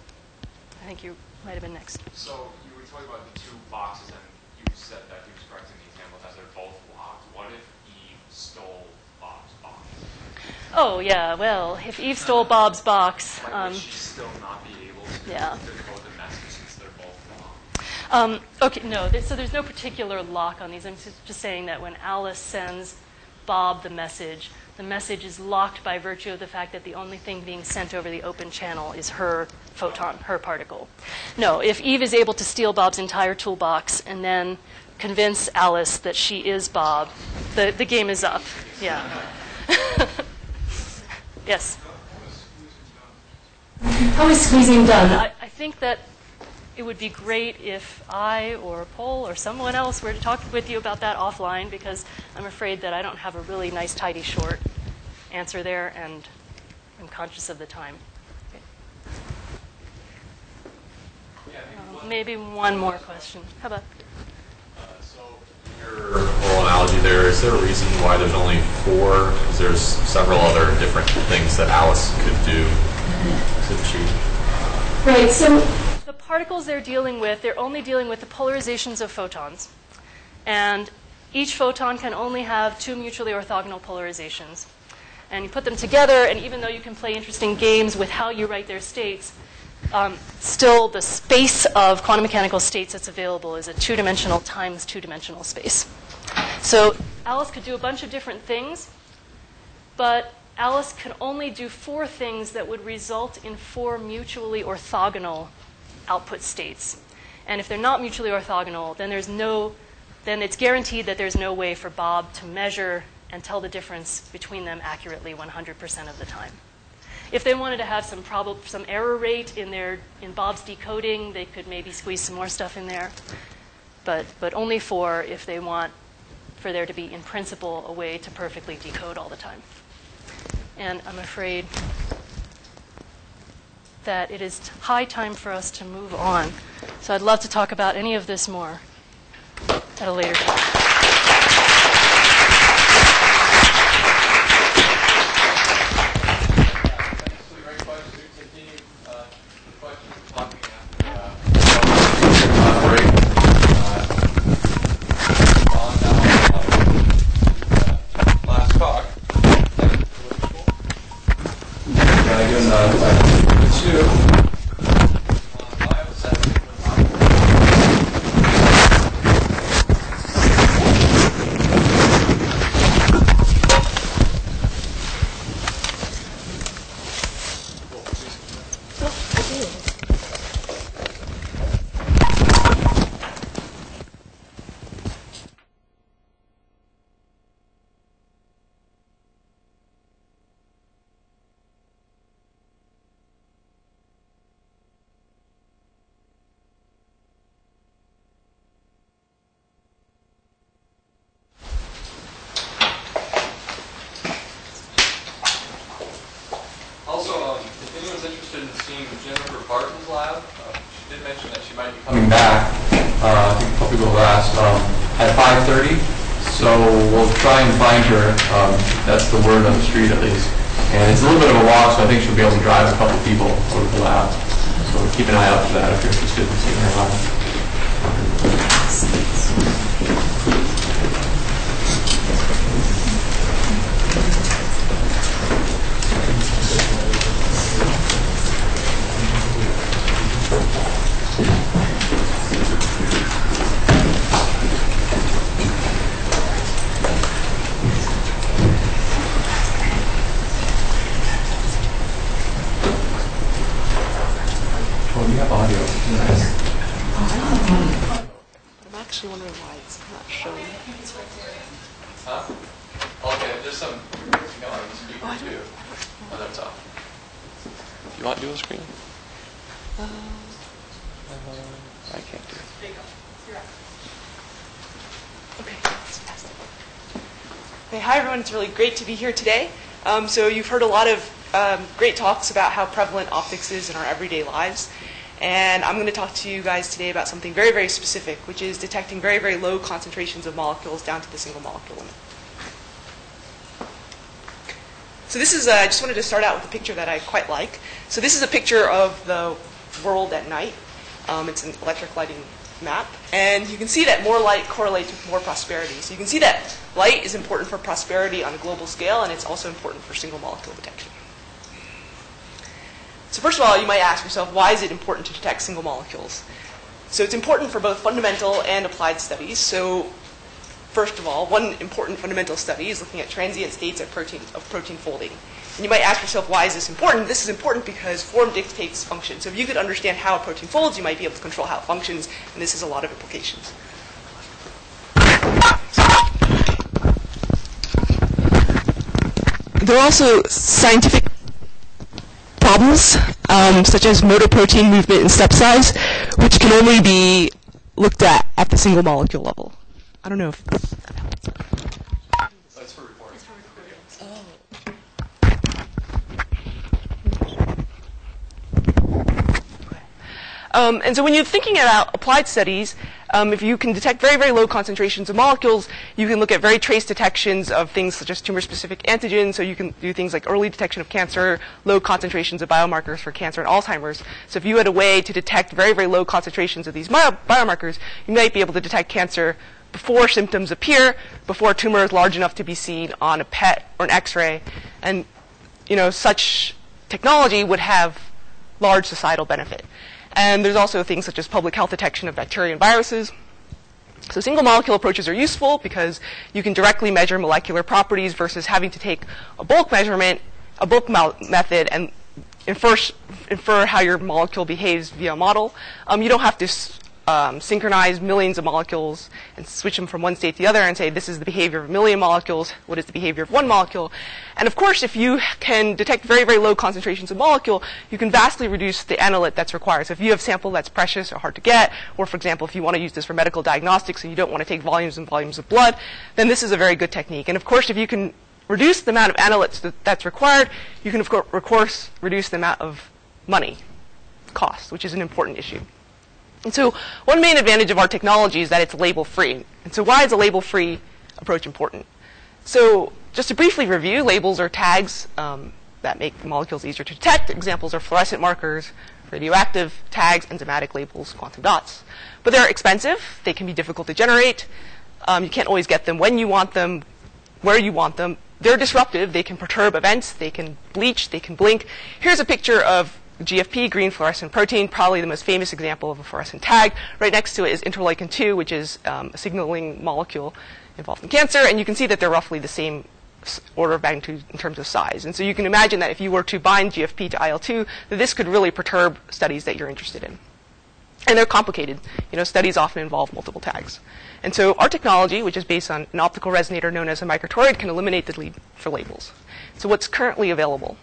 I think you might have been next. So you were talking about the two boxes, and you said that he was correct in the example that they're both locked. What if Eve stole Bob's box, Oh, yeah, well, if Eve stole Bob's box, like, um, would she still not be yeah. decode the message since they're both wrong? Um, okay, no, th- so there's no particular lock on these. I'm just, just saying that when Alice sends Bob the message, the message is locked by virtue of the fact that the only thing being sent over the open channel is her photon, her particle. No, if Eve is able to steal Bob's entire toolbox and then convince Alice that she is Bob, the, the game is up. Yeah. yes. How is squeezing done? I, I think that it would be great if I or Paul or someone else were to talk with you about that offline because I'm afraid that I don't have a really nice, tidy, short answer there, and I'm conscious of the time. Uh, maybe one more question. How about? So, your whole analogy there, is there a reason why there's only four? Because there's several other different things that Alice could do to cheat. Right, so the particles they're dealing with, they're only dealing with the polarizations of photons. And each photon can only have two mutually orthogonal polarizations. And you put them together, and even though you can play interesting games with how you write their states, um, still the space of quantum mechanical states that's available is a two dimensional times two dimensional space. So Alice could do a bunch of different things, but Alice can only do four things that would result in four mutually orthogonal output states. And if they're not mutually orthogonal, then there's no then it's guaranteed that there's no way for Bob to measure and tell the difference between them accurately 100% of the time. If they wanted to have some prob- some error rate in their in Bob's decoding, they could maybe squeeze some more stuff in there. But but only four if they want for there to be in principle a way to perfectly decode all the time. And I'm afraid that it is high time for us to move on. So I'd love to talk about any of this more at a later time. Great question. We continue uh, the questions talking after uh, break. Uh, on now, uh, Last talk. Gotta give them the two. Uh, biosensing. Also, um, if anyone's interested in seeing Jennifer Barton's lab, uh, she did mention that she might be coming back. Uh, I think a couple people have asked, um, at 5:30. So we'll try and find her. Um, that's the word the street at least. And it's a little bit of a walk, so I think she'll be able to drive a couple people over to the lab. So keep an eye out for that if you're interested in seeing her lab. Oh, you have audio. I'm actually wondering why it's not showing. Huh? Okay, there's some, you know, on the speaker too. Oh, that's off. You want dual screen? Uh, I can't do it. Okay. Hey, hi everyone. It's really great to be here today. Um, so you've heard a lot of um, great talks about how prevalent optics is in our everyday lives. And I'm going to talk to you guys today about something very, very specific, which is detecting very, very low concentrations of molecules down to the single molecule limit. So this is, uh, I just wanted to start out with a picture that I quite like. So this is a picture of the world at night. Um, it's an electric lighting map, and you can see that more light correlates with more prosperity. So you can see that light is important for prosperity on a global scale, and it's also important for single molecule detection. So first of all, you might ask yourself, why is it important to detect single molecules? So it's important for both fundamental and applied studies. So first of all, one important fundamental study is looking at transient states of protein, of protein folding. And you might ask yourself, why is this important? This is important because form dictates function. So if you could understand how a protein folds, you might be able to control how it functions, and this has a lot of implications. There are also scientific problems, um, such as motor protein movement and step size, which can only be looked at at the single molecule level. I don't know if That's for recording. Um, and so when you're thinking about applied studies, um, if you can detect very, very low concentrations of molecules, you can look at very trace detections of things such as tumor-specific antigens. So you can do things like early detection of cancer, low concentrations of biomarkers for cancer and Alzheimer's. So if you had a way to detect very, very low concentrations of these biomarkers, you might be able to detect cancer before symptoms appear, before a tumor is large enough to be seen on a PET or an X-ray. And, you know, such technology would have large societal benefit. And there's also things such as public health detection of bacteria and viruses. So single molecule approaches are useful because you can directly measure molecular properties versus having to take a bulk measurement, a bulk method, and infer, infer how your molecule behaves via a model. Um, you don't have to um, synchronize millions of molecules and switch them from one state to the other and say this is the behavior of a million molecules, what is the behavior of one molecule. And of course, if you can detect very, very low concentrations of molecule, you can vastly reduce the analyte that's required. So if you have sample that's precious or hard to get, or for example, if you want to use this for medical diagnostics and you don't want to take volumes and volumes of blood, then this is a very good technique. And of course, if you can reduce the amount of analytes that, that's required, you can of of course reduce the amount of money cost, which is an important issue. And so one main advantage of our technology is that it's label free. And so why is a label free approach important? So just to briefly review, labels are tags um, that make molecules easier to detect. Examples are fluorescent markers, radioactive tags, enzymatic labels, quantum dots. But they're expensive. They can be difficult to generate. Um, you can't always get them when you want them, where you want them. They're disruptive. They can perturb events. They can bleach. They can blink. Here's a picture of GFP, green fluorescent protein, probably the most famous example of a fluorescent tag. Right next to it is interleukin 2, which is um, a signaling molecule involved in cancer, and you can see that they're roughly the same order of magnitude in terms of size. And so you can imagine that if you were to bind GFP to IL-2, that this could really perturb studies that you're interested in. And they're complicated. You know, studies often involve multiple tags. And so our technology, which is based on an optical resonator known as a microtoroid, can eliminate the lead for labels. So what's currently available?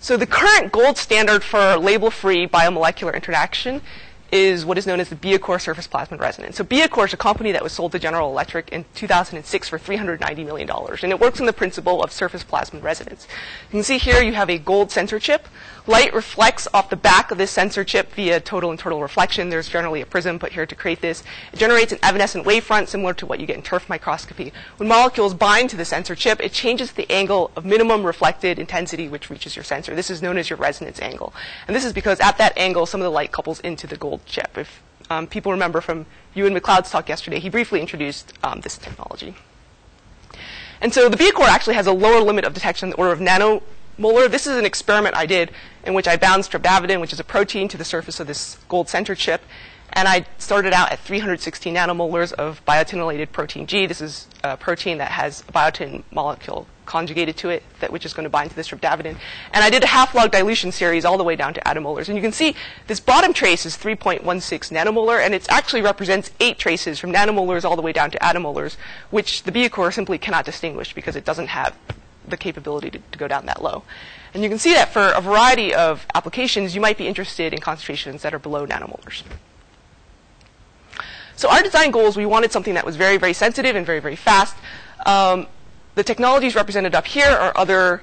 So the current gold standard for label-free biomolecular interaction is what is known as the Biacore surface plasmon resonance. So Biacore is a company that was sold to General Electric in 2006 for $390 million, and it works on the principle of surface plasmon resonance. You can see here you have a gold sensor chip. Light reflects off the back of this sensor chip via total and total reflection. There's generally a prism put here to create this. It generates an evanescent wavefront similar to what you get in TIRF microscopy. When molecules bind to the sensor chip, it changes the angle of minimum reflected intensity which reaches your sensor. This is known as your resonance angle. And this is because at that angle, some of the light couples into the gold chip. If um, people remember from Euan McLeod's talk yesterday, he briefly introduced um, this technology. And so the Biacore actually has a lower limit of detection in the order of nanomolar. This is an experiment I did in which I bound streptavidin, which is a protein, to the surface of this gold center chip. And I started out at 316 nanomolars of biotinylated protein G. This is a protein that has a biotin molecule conjugated to it, that, which is going to bind to the streptavidin. And I did a half-log dilution series all the way down to attomolars. And you can see this bottom trace is 3.16 nanomolar, and it actually represents eight traces from nanomolars all the way down to attomolars, which the Biacore simply cannot distinguish because it doesn't have the capability to, to go down that low. And you can see that for a variety of applications, you might be interested in concentrations that are below nanomolars. So our design goals, we wanted something that was very, very sensitive and very, very fast. Um, the technologies represented up here are other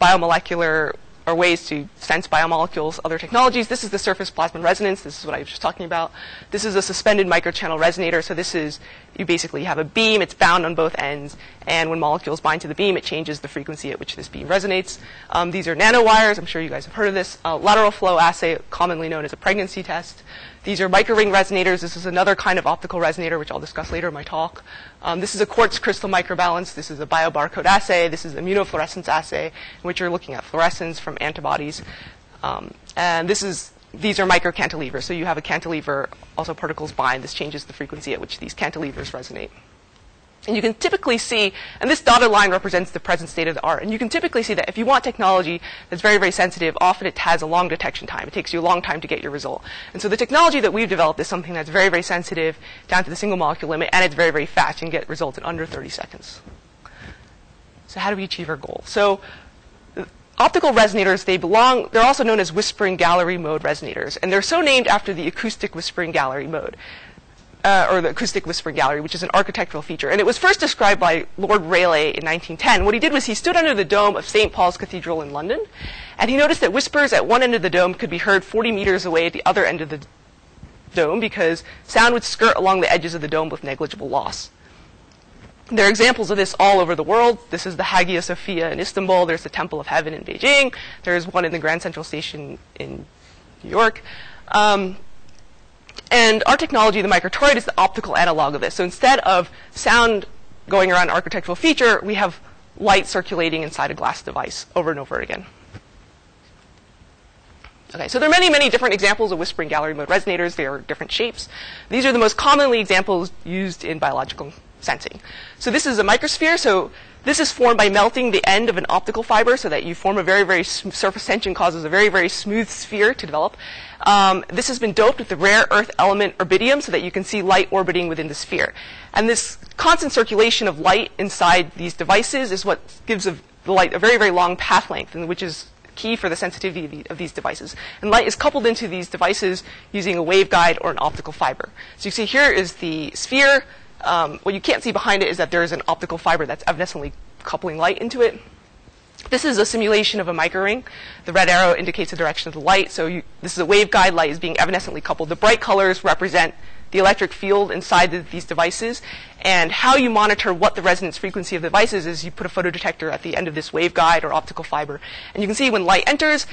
biomolecular or ways to sense biomolecules, other technologies. This is the surface plasmon resonance. This is what I was just talking about. This is a suspended microchannel resonator. So this is, you basically have a beam, it's bound on both ends, and when molecules bind to the beam, it changes the frequency at which this beam resonates. Um, these are nanowires. I'm sure you guys have heard of this. Lateral flow assay, commonly known as a pregnancy test. These are microring resonators. This is another kind of optical resonator, which I'll discuss later in my talk. Um, this is a quartz crystal microbalance. This is a biobarcode assay. This is immunofluorescence assay, in which you're looking at fluorescence from antibodies. Um, and this is these are microcantilevers. So you have a cantilever, also particles bind. This changes the frequency at which these cantilevers resonate. And you can typically see, and this dotted line represents the present state of the art, and you can typically see that if you want technology that's very, very sensitive, often it has a long detection time. It takes you a long time to get your result. And so the technology that we've developed is something that's very, very sensitive down to the single molecule limit, and it's very, very fast. You can get results in under 30 seconds. So how do we achieve our goal? So uh, optical resonators, they belong, they're also known as whispering gallery mode resonators, and they're so named after the acoustic whispering gallery mode uh, or the acoustic whispering gallery, which is an architectural feature. And it was first described by Lord Rayleigh in 1910. What he did was he stood under the dome of St. Paul's Cathedral in London, and he noticed that whispers at one end of the dome could be heard 40 meters away at the other end of the dome because sound would skirt along the edges of the dome with negligible loss. There are examples of this all over the world. This is the Hagia Sophia in Istanbul. There's the Temple of Heaven in Beijing. There's one in the Grand Central Station in New York. Um, and our technology, the microtoroid, is the optical analog of this. So instead of sound going around an architectural feature, we have light circulating inside a glass device over and over again. Okay, so there are many, many different examples of whispering gallery mode resonators. They are different shapes. These are the most commonly examples used in biological sensing. So this is a microsphere. So this is formed by melting the end of an optical fiber so that you form a very, very surface tension causes a very, very smooth sphere to develop. Um, this has been doped with the rare earth element erbidium so that you can see light orbiting within the sphere. And this constant circulation of light inside these devices is what gives a, the light a very, very long path length, which is key for the sensitivity of, the, of, these devices. And light is coupled into these devices using a waveguide or an optical fiber. So you see here is the sphere. Um, what you can't see behind it is that there is an optical fiber that's evanescently coupling light into it. This is a simulation of a microring. The red arrow indicates the direction of the light. So you, this is a waveguide light is being evanescently coupled. The bright colors represent the electric field inside the, these devices. And how you monitor what the resonance frequency of the devices is you put a photodetector at the end of this waveguide or optical fiber. And you can see when light enters,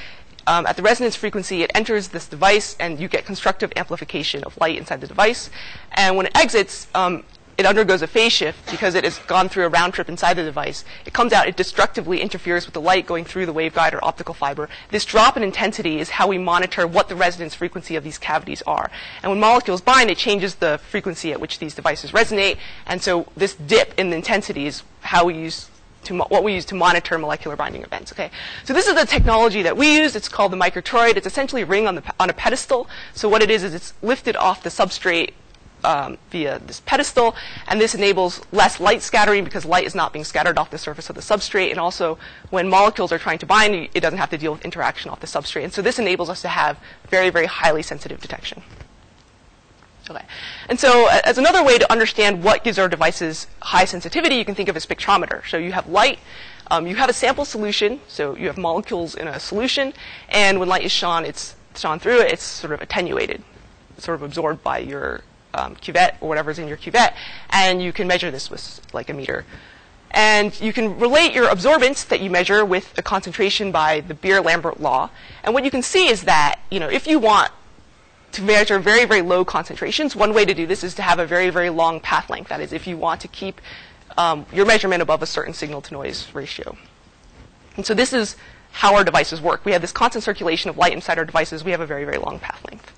um, at the resonance frequency, it enters this device and you get constructive amplification of light inside the device. And when it exits, um, it undergoes a phase shift because it has gone through a round trip inside the device. It comes out, it destructively interferes with the light going through the waveguide or optical fiber. This drop in intensity is how we monitor what the resonance frequency of these cavities are. And when molecules bind, it changes the frequency at which these devices resonate. And so this dip in the intensity is how we use what we use to monitor molecular binding events. Okay, so this is the technology that we use. It's called the microtoroid. It's essentially a ring on the on a pedestal. So what it is is it's lifted off the substrate um, via this pedestal, and this enables less light scattering because light is not being scattered off the surface of the substrate, and also when molecules are trying to bind, it doesn't have to deal with interaction off the substrate. And so this enables us to have very, very highly sensitive detection. Okay. And so as another way to understand what gives our devices high sensitivity, you can think of a spectrometer. So you have light, um, you have a sample solution, so you have molecules in a solution, and when light is shone, it's shone through it, it's sort of attenuated, sort of absorbed by your um, cuvette or whatever's in your cuvette, and you can measure this with like a meter. And you can relate your absorbance that you measure with a concentration by the Beer-Lambert law. And what you can see is that, you know, if you want to measure very, very low concentrations, one way to do this is to have a very, very long path length. That is, if you want to keep um, your measurement above a certain signal to noise ratio. And so this is how our devices work. We have this constant circulation of light inside our devices. We have a very, very long path length.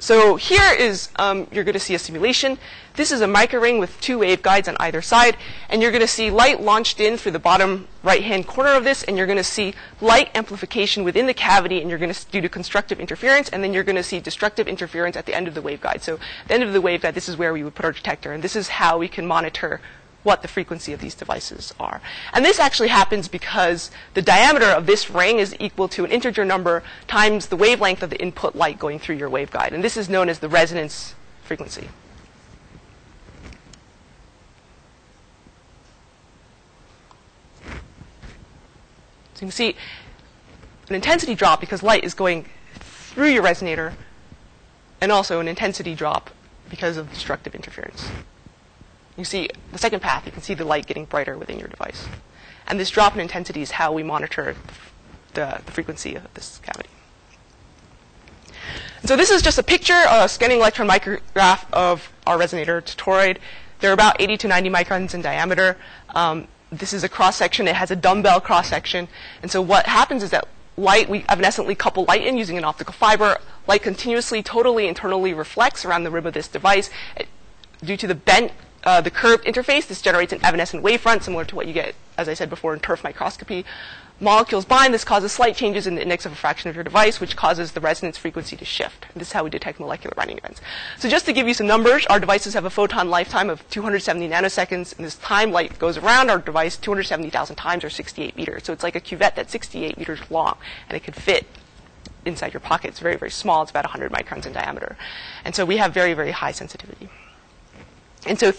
So here is, um, you're going to see a simulation. This is a microring with two waveguides on either side, and you're going to see light launched in through the bottom right-hand corner of this, and you're going to see light amplification within the cavity, and you're going to due to constructive interference, and then you're going to see destructive interference at the end of the waveguide. So at the end of the waveguide, this is where we would put our detector, and this is how we can monitor what the frequency of these devices are. And this actually happens because the diameter of this ring is equal to an integer number times the wavelength of the input light going through your waveguide. And this is known as the resonance frequency. So you can see an intensity drop because light is going through your resonator, and also an intensity drop because of destructive interference. You see the second path, you can see the light getting brighter within your device. And this drop in intensity is how we monitor the, the frequency of this cavity. So this is just a picture, a scanning electron micrograph of our resonator toroid. They're about 80 to 90 microns in diameter. Um, this is a cross section. It has a dumbbell cross section. And so what happens is that light, we evanescently couple light in using an optical fiber. Light continuously, totally internally reflects around the rim of this device. It, due to the bent, uh, the curved interface, this generates an evanescent wavefront, similar to what you get, as I said before, in TIRF microscopy. Molecules bind. This causes slight changes in the index of refraction of your device, which causes the resonance frequency to shift. This is how we detect molecular binding events. So just to give you some numbers, our devices have a photon lifetime of 270 nanoseconds, and this time light goes around our device 270,000 times, or 68 meters. So it's like a cuvette that's 68 meters long, and it could fit inside your pocket. It's very, very small. It's about 100 microns in diameter. And so we have very, very high sensitivity. And so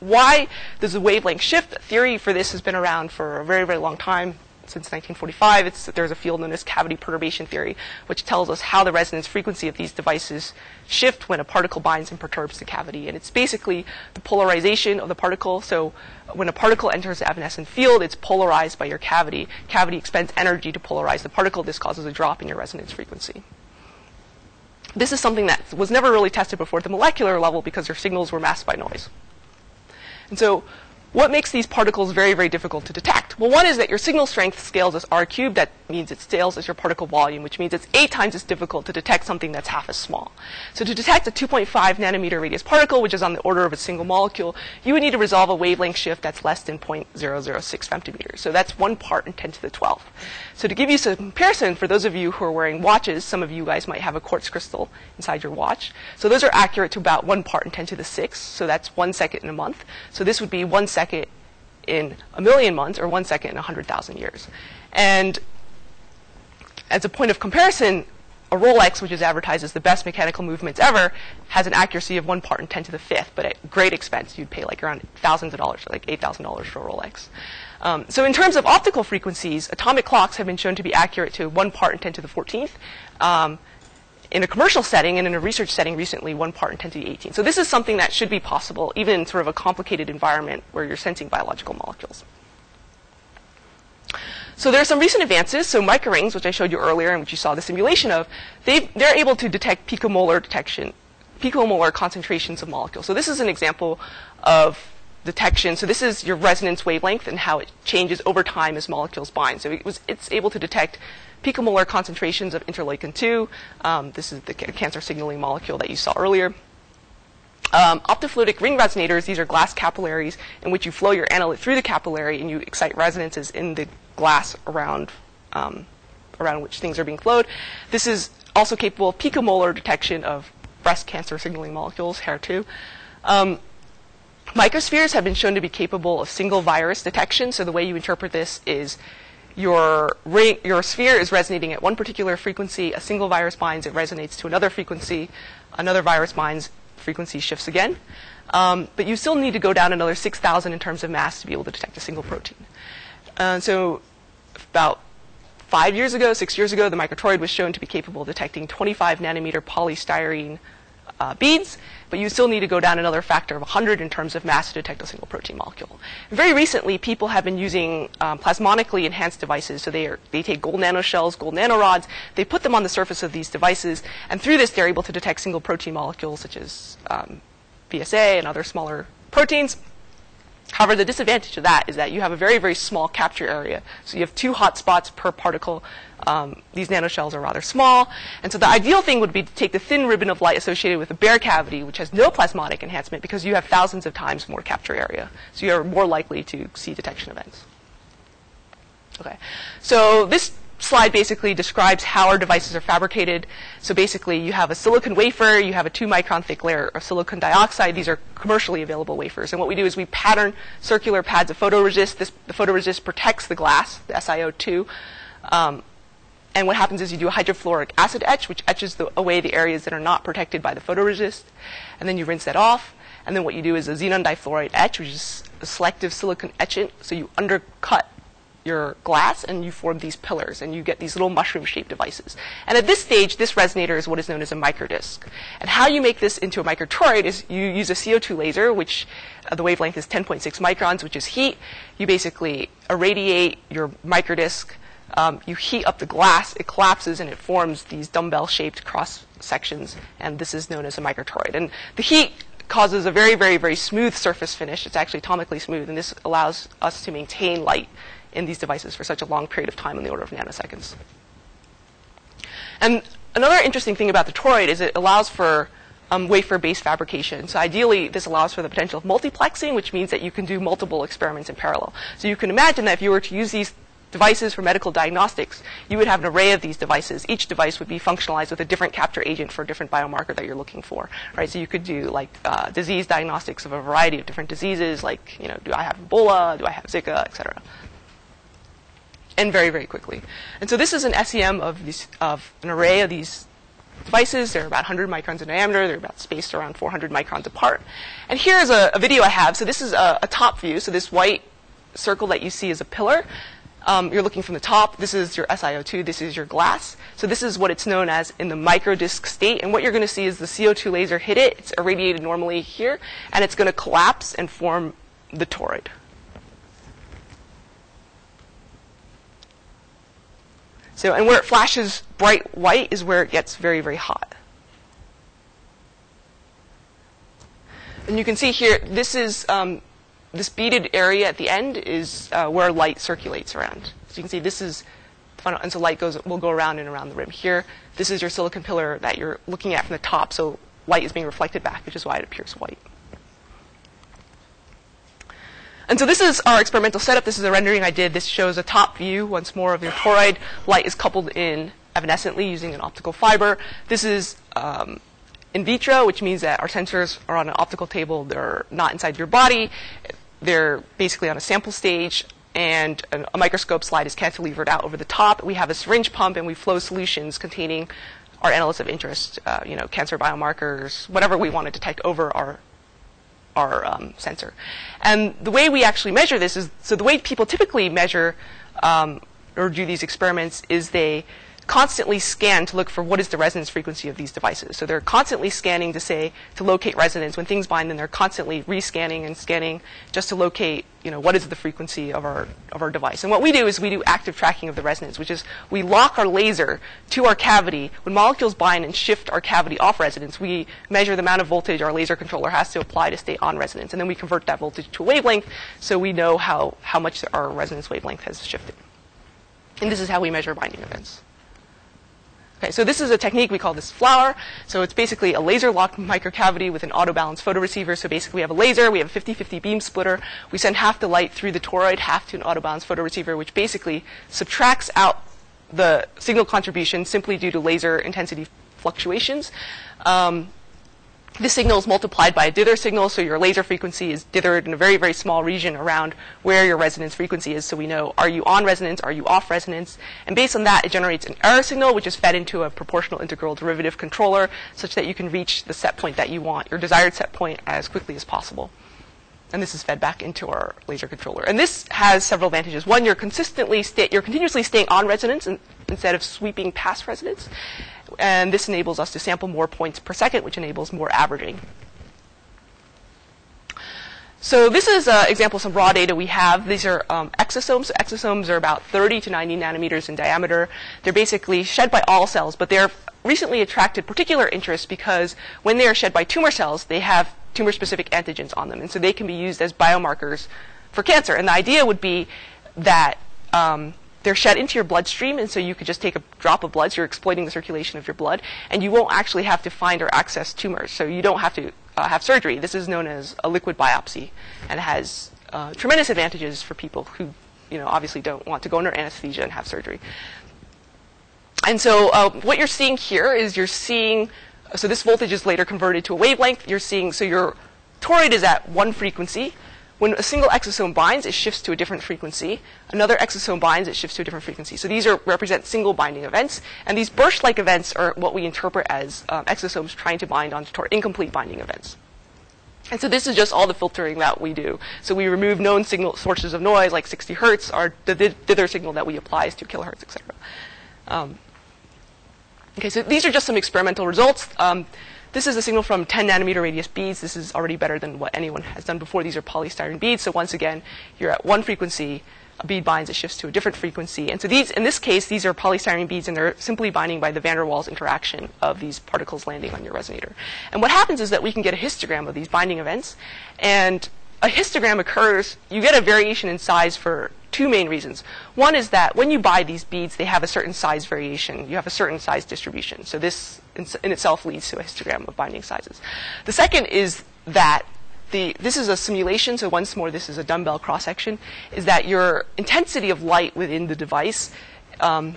why does the wavelength shift? The Theory for this has been around for a very, very long time since 1945. It's, there's a field known as cavity perturbation theory, which tells us how the resonance frequency of these devices shift when a particle binds and perturbs the cavity. And it's basically the polarization of the particle. So when a particle enters the evanescent field, it's polarized by your cavity. Cavity expends energy to polarize the particle. This causes a drop in your resonance frequency. This is something that was never really tested before at the molecular level because your signals were masked by noise. And so what makes these particles very, very difficult to detect? Well, one is that your signal strength scales as r cubed. That means it scales as your particle volume, which means it's eight times as difficult to detect something that's half as small. So to detect a 2.5 nanometer radius particle, which is on the order of a single molecule, you would need to resolve a wavelength shift that's less than 0.006 femtometers. So that's one part in 10 to the 12th. So to give you some comparison, for those of you who are wearing watches, some of you guys might have a quartz crystal inside your watch. So those are accurate to about one part in 10 to the 6th. So that's one second in a month. So this would be one second in a million months or one second in 100,000 years. And as a point of comparison, a Rolex, which is advertised as the best mechanical movements ever, has an accuracy of one part in 10 to the fifth, but at great expense. You'd pay like around thousands of dollars, like $8,000 for a Rolex. Um, so in terms of optical frequencies, atomic clocks have been shown to be accurate to one part in 10 to the 14th. Um, in a commercial setting and in a research setting recently, one part in 10 to the 18th. So this is something that should be possible even in sort of a complicated environment where you're sensing biological molecules. So there are some recent advances. So microrings, which I showed you earlier and which you saw the simulation of, they they're able to detect picomolar detection, picomolar concentrations of molecules. So this is an example of detection. So this is your resonance wavelength and how it changes over time as molecules bind. So it was, it's able to detect picomolar concentrations of interleukin 2. Um, this is the ca- cancer signaling molecule that you saw earlier. Um, optofluidic ring resonators, these are glass capillaries in which you flow your analyte through the capillary and you excite resonances in the glass around, um, around which things are being flowed. This is also capable of picomolar detection of breast cancer signaling molecules, HER2. Microspheres have been shown to be capable of single virus detection. So the way you interpret this is your your sphere is resonating at one particular frequency. A single virus binds, it resonates to another frequency. Another virus binds, frequency shifts again. Um, but you still need to go down another 6,000 in terms of mass to be able to detect a single protein. Uh, so about five years ago, six years ago, the microtoroid was shown to be capable of detecting 25 nanometer polystyrene uh, beads, but you still need to go down another factor of 100 in terms of mass to detect a single protein molecule. Very recently, people have been using um, plasmonically enhanced devices. So they, are, they take gold nanoshells, gold nanorods, they put them on the surface of these devices, and through this, they're able to detect single protein molecules such as um, BSA and other smaller proteins. However, the disadvantage of that is that you have a very, very small capture area. So you have two hot spots per particle. Um, these nanoshells are rather small. And so the ideal thing would be to take the thin ribbon of light associated with a bare cavity, which has no plasmonic enhancement, because you have thousands of times more capture area. So you're more likely to see detection events. Okay. So this slide basically describes how our devices are fabricated. So basically, you have a silicon wafer, you have a two micron thick layer of silicon dioxide. These are commercially available wafers. And what we do is we pattern circular pads of photoresist. This, the photoresist protects the glass, the SiO2. Um, and what happens is you do a hydrofluoric acid etch, which etches the, away the areas that are not protected by the photoresist. And then you rinse that off. And then what you do is a xenon difluoride etch, which is a selective silicon etchant. So you undercut your glass and you form these pillars and you get these little mushroom shaped devices. And at this stage, this resonator is what is known as a microdisc. And how you make this into a microtoroid is you use a CO2 laser, which uh, the wavelength is 10.6 microns, which is heat. You basically irradiate your microdisc um, you heat up the glass, it collapses and it forms these dumbbell-shaped cross sections, and this is known as a microtoroid. And the heat causes a very, very, very smooth surface finish. It's actually atomically smooth, and this allows us to maintain light in these devices for such a long period of time in the order of nanoseconds. And another interesting thing about the toroid is it allows for um, wafer-based fabrication. So ideally, this allows for the potential of multiplexing, which means that you can do multiple experiments in parallel. So you can imagine that if you were to use these devices for medical diagnostics, you would have an array of these devices. Each device would be functionalized with a different capture agent for a different biomarker that you're looking for, right? So you could do like uh, disease diagnostics of a variety of different diseases, like you know, do I have Ebola? Do I have Zika, et cetera and very, very quickly. And so this is an SEM of, these, of an array of these devices. They're about 100 microns in diameter. They're about spaced around 400 microns apart. And here's a, a video I have. So this is a, a, top view. So this white circle that you see is a pillar. Um, you're looking from the top. This is your SiO2. This is your glass. So this is what it's known as in the microdisc state. And what you're going to see is the CO2 laser hit it. It's irradiated normally here, and it's going to collapse and form the toroid. So, and where it flashes bright white is where it gets very, very hot. And you can see here, this is um, this beaded area at the end is uh, where light circulates around. So you can see this is final, and so light goes will go around and around the rim. Here, this is your silicon pillar that you're looking at from the top. So light is being reflected back, which is why it appears white. And so this is our experimental setup. This is a rendering I did. This shows a top view once more of your toroid. Light is coupled in evanescently using an optical fiber. This is um, in vitro, which means that our sensors are on an optical table. They're not inside your body. They're basically on a sample stage, and a, microscope slide is cantilevered out over the top. We have a syringe pump, and we flow solutions containing our analytes of interest, uh, you know, cancer biomarkers, whatever we want to detect over our our um, sensor. And the way we actually measure this is so the way people typically measure um, or do these experiments is they constantly scan to look for what is the resonance frequency of these devices. So they're constantly scanning to say to locate resonance. When things bind, then they're constantly rescanning and scanning just to locate, you know, what is the frequency of our of our device. And what we do is we do active tracking of the resonance, which is we lock our laser to our cavity. When molecules bind and shift our cavity off resonance, we measure the amount of voltage our laser controller has to apply to stay on resonance, and then we convert that voltage to a wavelength, so we know how how much our resonance wavelength has shifted. And this is how we measure binding events. Okay, so this is a technique we call this flower. So it's basically a laser-locked microcavity with an auto-balanced photoreceiver. So basically we have a laser, we have a 50-50 beam splitter. We send half the light through the toroid, half to an auto-balanced photoreceiver, which basically subtracts out the signal contribution simply due to laser intensity fluctuations. Um, this signal is multiplied by a dither signal, so your laser frequency is dithered in a very, very small region around where your resonance frequency is. So we know, are you on resonance, are you off resonance? And based on that, it generates an error signal, which is fed into a proportional integral derivative controller, such that you can reach the set point that you want, your desired set point, as quickly as possible. And this is fed back into our laser controller. And this has several advantages. One, you're consistently sta- you're continuously staying on resonance in- instead of sweeping past resonance and this enables us to sample more points per second, which enables more averaging. So this is an example of some raw data we have. These are um, exosomes. Exosomes are about 30 to 90 nanometers in diameter. They're basically shed by all cells, but they're recently attracted particular interest because when they are shed by tumor cells, they have tumor-specific antigens on them, and so they can be used as biomarkers for cancer. And the idea would be that um, they're shed into your bloodstream, and so you could just take a drop of blood, so you're exploiting the circulation of your blood, and you won't actually have to find or access tumors. So you don't have to uh, have surgery. This is known as a liquid biopsy, and has uh, tremendous advantages for people who, you know, obviously don't want to go under anesthesia and have surgery. And so uh, what you're seeing here is you're seeing, so this voltage is later converted to a wavelength. You're seeing, so your toroid is at one frequency, when a single exosome binds, it shifts to a different frequency. Another exosome binds, it shifts to a different frequency. So these are, represent single binding events. And these burst-like events are what we interpret as um, exosomes trying to bind onto tor- incomplete binding events. And so this is just all the filtering that we do. So we remove known signal sources of noise like 60 hertz, or the dither signal that we apply is 2 kilohertz, etc. Um, okay, so these are just some experimental results. Um, this is a signal from 10 nanometer radius beads. This is already better than what anyone has done before. These are polystyrene beads. So once again, you're at one frequency. a bead binds, it shifts to a different frequency. And so these, in this case, these are polystyrene beads, and they're simply binding by the van der Waals interaction of these particles landing on your resonator. And what happens is that we can get a histogram of these binding events, and a histogram occurs, you get a variation in size for two main reasons. One is that when you buy these beads, they have a certain size variation. You have a certain size distribution. So this in, in itself leads to a histogram of binding sizes. The second is that the, this is a simulation, so once more, this is a dumbbell cross section, is that your intensity of light within the device, um,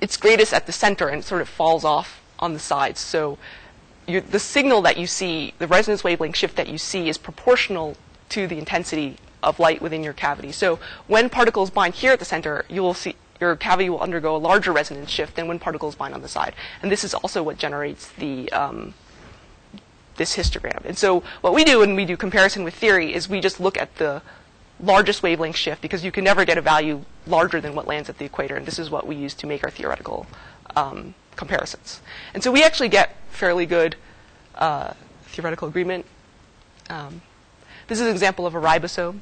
it's greatest at the center and sort of falls off on the sides. So you the signal that you see, the resonance wavelength shift that you see, is proportional to the intensity of light within your cavity. So when particles bind here at the center, you will see your cavity will undergo a larger resonance shift than when particles bind on the side. And this is also what generates the um, this histogram. And so what we do when we do comparison with theory is we just look at the largest wavelength shift because you can never get a value larger than what lands at the equator. And this is what we use to make our theoretical um, comparisons. And so we actually get fairly good uh, theoretical agreement. Um, this is an example of a ribosome.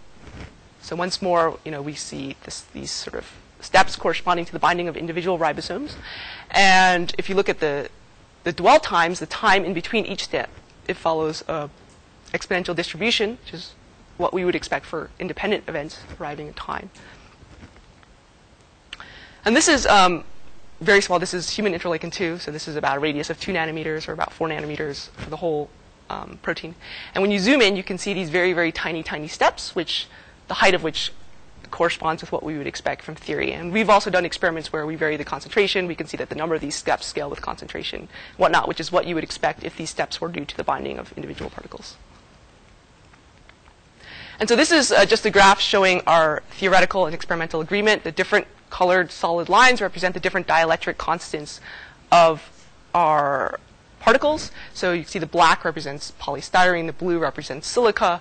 So once more, you know, we see this, these sort of steps corresponding to the binding of individual ribosomes. And if you look at the, the dwell times, the time in between each step, it follows a exponential distribution, which is what we would expect for independent events arriving in time. And this is um, very small. This is human interleukin 2, so this is about a radius of 2 nanometers or about 4 nanometers for the whole um, protein. And when you zoom in, you can see these very, very tiny, tiny steps, which the height of which corresponds with what we would expect from theory. And we've also done experiments where we vary the concentration. We can see that the number of these steps scale with concentration, whatnot, which is what you would expect if these steps were due to the binding of individual particles. And so this is uh, just a graph showing our theoretical and experimental agreement. The different colored solid lines represent the different dielectric constants of our particles. So you see the black represents polystyrene, the blue represents silica,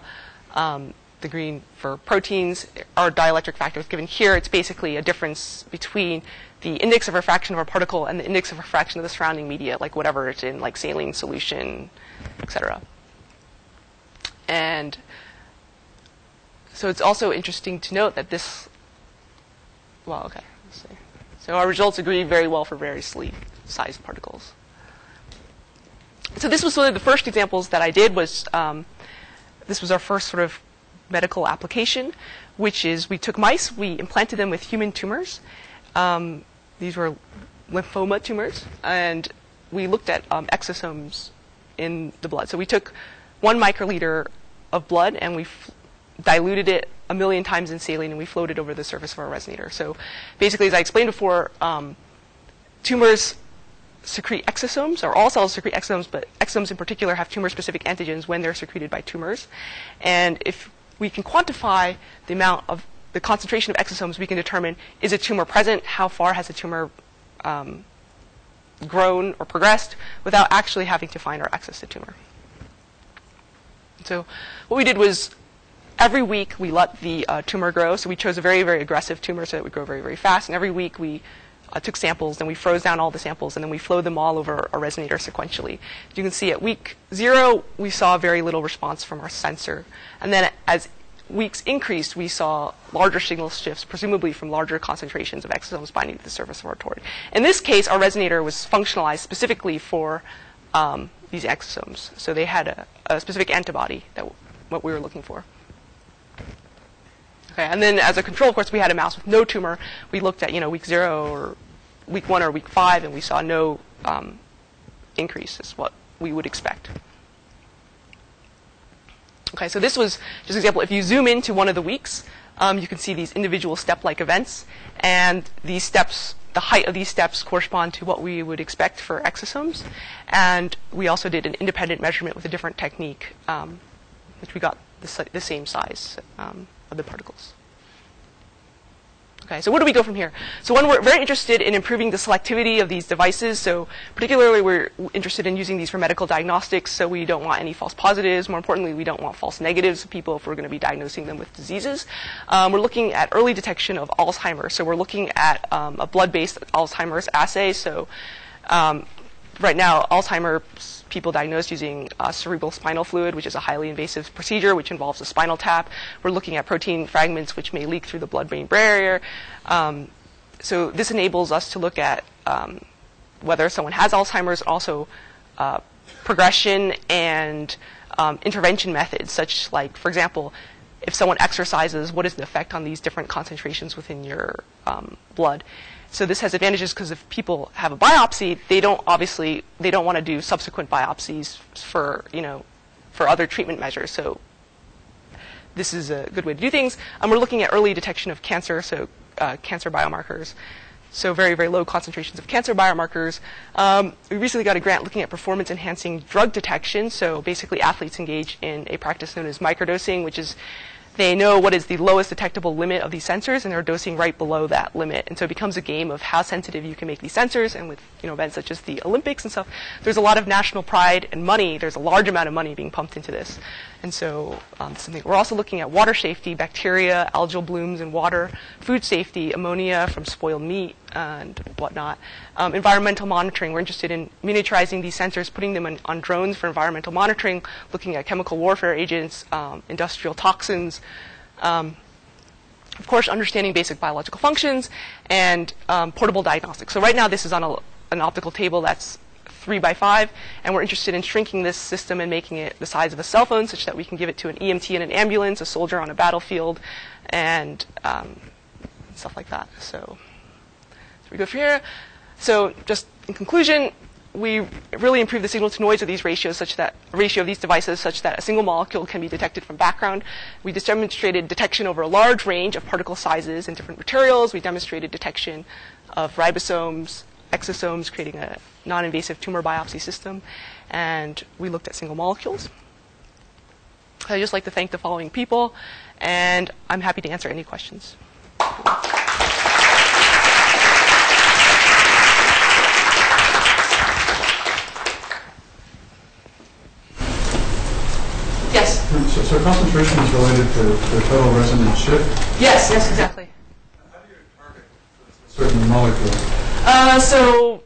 um, the green for proteins. Our dielectric factor is given here. It's basically a difference between the index of refraction of a particle and the index of refraction of the surrounding media, like whatever it's in, like saline solution, etc. And so it's also interesting to note that this, well, okay, let's see. So our results agree very well for variously sized particles. So this was one of the first examples that I did was, um, this was our first sort of medical application, which is we took mice, we implanted them with human tumors. Um, these were lymphoma tumors, and we looked at um, exosomes in the blood. So we took one microliter of blood and we diluted it a million times in saline and we floated over the surface of our resonator. So basically, as I explained before, um, tumors secrete exosomes, or all cells secrete exosomes, but exosomes in particular have tumor-specific antigens when they're secreted by tumors. And if we can quantify the amount of the concentration of exosomes, we can determine is a tumor present, how far has a tumor um, grown or progressed, without actually having to find or access the tumor. So what we did was every week we let the uh, tumor grow. So we chose a very, very aggressive tumor so that it would grow very, very fast. And every week we uh, took samples and we froze down all the samples and then we flowed them all over a resonator sequentially. You can see at week zero, we saw very little response from our sensor. And then as weeks increased, we saw larger signal shifts, presumably from larger concentrations of exosomes binding to the surface of our toroid. In this case, our resonator was functionalized specifically for um, these exosomes. So they had a, a specific antibody that what we were looking for. Okay, and then as a control, of course, we had a mouse with no tumor. We looked at, you know, week zero or week one or week five, and we saw no um, increase, is what we would expect. Okay, so this was just an example. If you zoom into one of the weeks, um, you can see these individual step-like events, and these steps, the height of these steps correspond to what we would expect for exosomes. And we also did an independent measurement with a different technique, um, which we got the, the same size um, of the particles. Okay, so where do we go from here? So one, we're very interested in improving the selectivity of these devices. So particularly, we're interested in using these for medical diagnostics. So we don't want any false positives. More importantly, we don't want false negatives of people if we're going to be diagnosing them with diseases. Um, we're looking at early detection of Alzheimer's. So we're looking at um, a blood-based Alzheimer's assay. So um, right now, Alzheimer's people diagnosed using uh, cerebral spinal fluid, which is a highly invasive procedure which involves a spinal tap. We're looking at protein fragments which may leak through the blood-brain barrier. Um, so this enables us to look at um, whether someone has Alzheimer's, also uh, progression and um, intervention methods, such like, for example, if someone exercises, what is the effect on these different concentrations within your um, blood? So this has advantages because if people have a biopsy, they don't obviously they don't want to do subsequent biopsies for you know for other treatment measures. So this is a good way to do things. And we're looking at early detection of cancer, so uh, cancer biomarkers. So very, very low concentrations of cancer biomarkers. Um, we recently got a grant looking at performance-enhancing drug detection. So basically, athletes engage in a practice known as microdosing, which is they know what is the lowest detectable limit of these sensors, and they're dosing right below that limit. And so it becomes a game of how sensitive you can make these sensors. And with you know events such as the Olympics and stuff, there's a lot of national pride and money. There's a large amount of money being pumped into this. And so um, something we're also looking at water safety, bacteria, algal blooms in water, food safety, ammonia from spoiled meat and whatnot. Um, environmental monitoring. We're interested in miniaturizing these sensors, putting them on, on drones for environmental monitoring, looking at chemical warfare agents, um, industrial toxins. Um, of course, understanding basic biological functions and um, portable diagnostics. So right now, this is on a, an optical table that's three by five, and we're interested in shrinking this system and making it the size of a cell phone, such that we can give it to an EMT in an ambulance, a soldier on a battlefield, and um, stuff like that. So, so we go from here. So just in conclusion, we really improve the signal to noise of these ratios such that ratio of these devices such that a single molecule can be detected from background. We demonstrated detection over a large range of particle sizes and different materials. We demonstrated detection of ribosomes, exosomes, creating a non-invasive tumor biopsy system, and we looked at single molecules. I'd just like to thank the following people, and I'm happy to answer any questions. Yes. So, so concentration is related to the total resonance shift, Yes, yes, exactly. How do you target a certain molecules. Uh, so,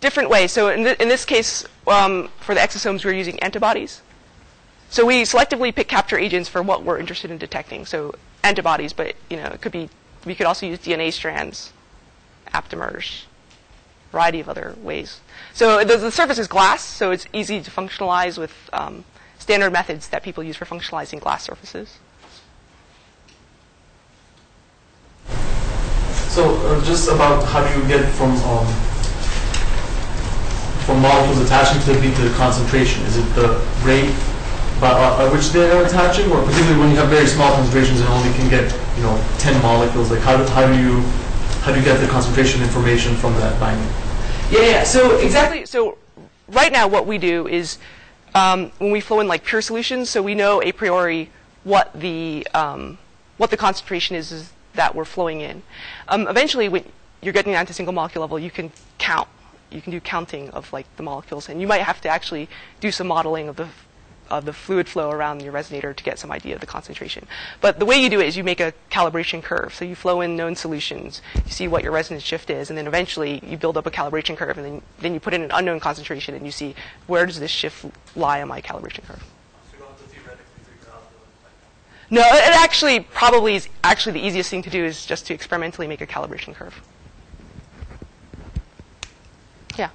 different ways. So, in, th- in this case, um, for the exosomes, we're using antibodies. So, we selectively pick capture agents for what we're interested in detecting. So, antibodies, but you know, it could be. We could also use DNA strands, aptamers, variety of other ways. So, the, the surface is glass, so it's easy to functionalize with um, standard methods that people use for functionalizing glass surfaces. So uh, just about how do you get from um, from molecules attaching to the bead to the concentration? Is it the rate by, uh, at which they are attaching, or particularly when you have very small concentrations and only can get you know 10 molecules? Like how do, how do you how do you get the concentration information from that binding? Yeah, yeah. So exactly. So right now, what we do is um, when we flow in like pure solutions, so we know a priori what the um, what the concentration is, is that we're flowing in. Um, eventually, when you're getting down to single molecule level, you can count. You can do counting of like the molecules, and you might have to actually do some modeling of the of the fluid flow around your resonator to get some idea of the concentration. But the way you do it is you make a calibration curve. So you flow in known solutions, you see what your resonance shift is, and then eventually you build up a calibration curve, and then, then you put in an unknown concentration, and you see where does this shift lie on my calibration curve. So you don't have to theoretically figure out the No, it actually probably is actually the easiest thing to do is just to experimentally make a calibration curve. Yeah.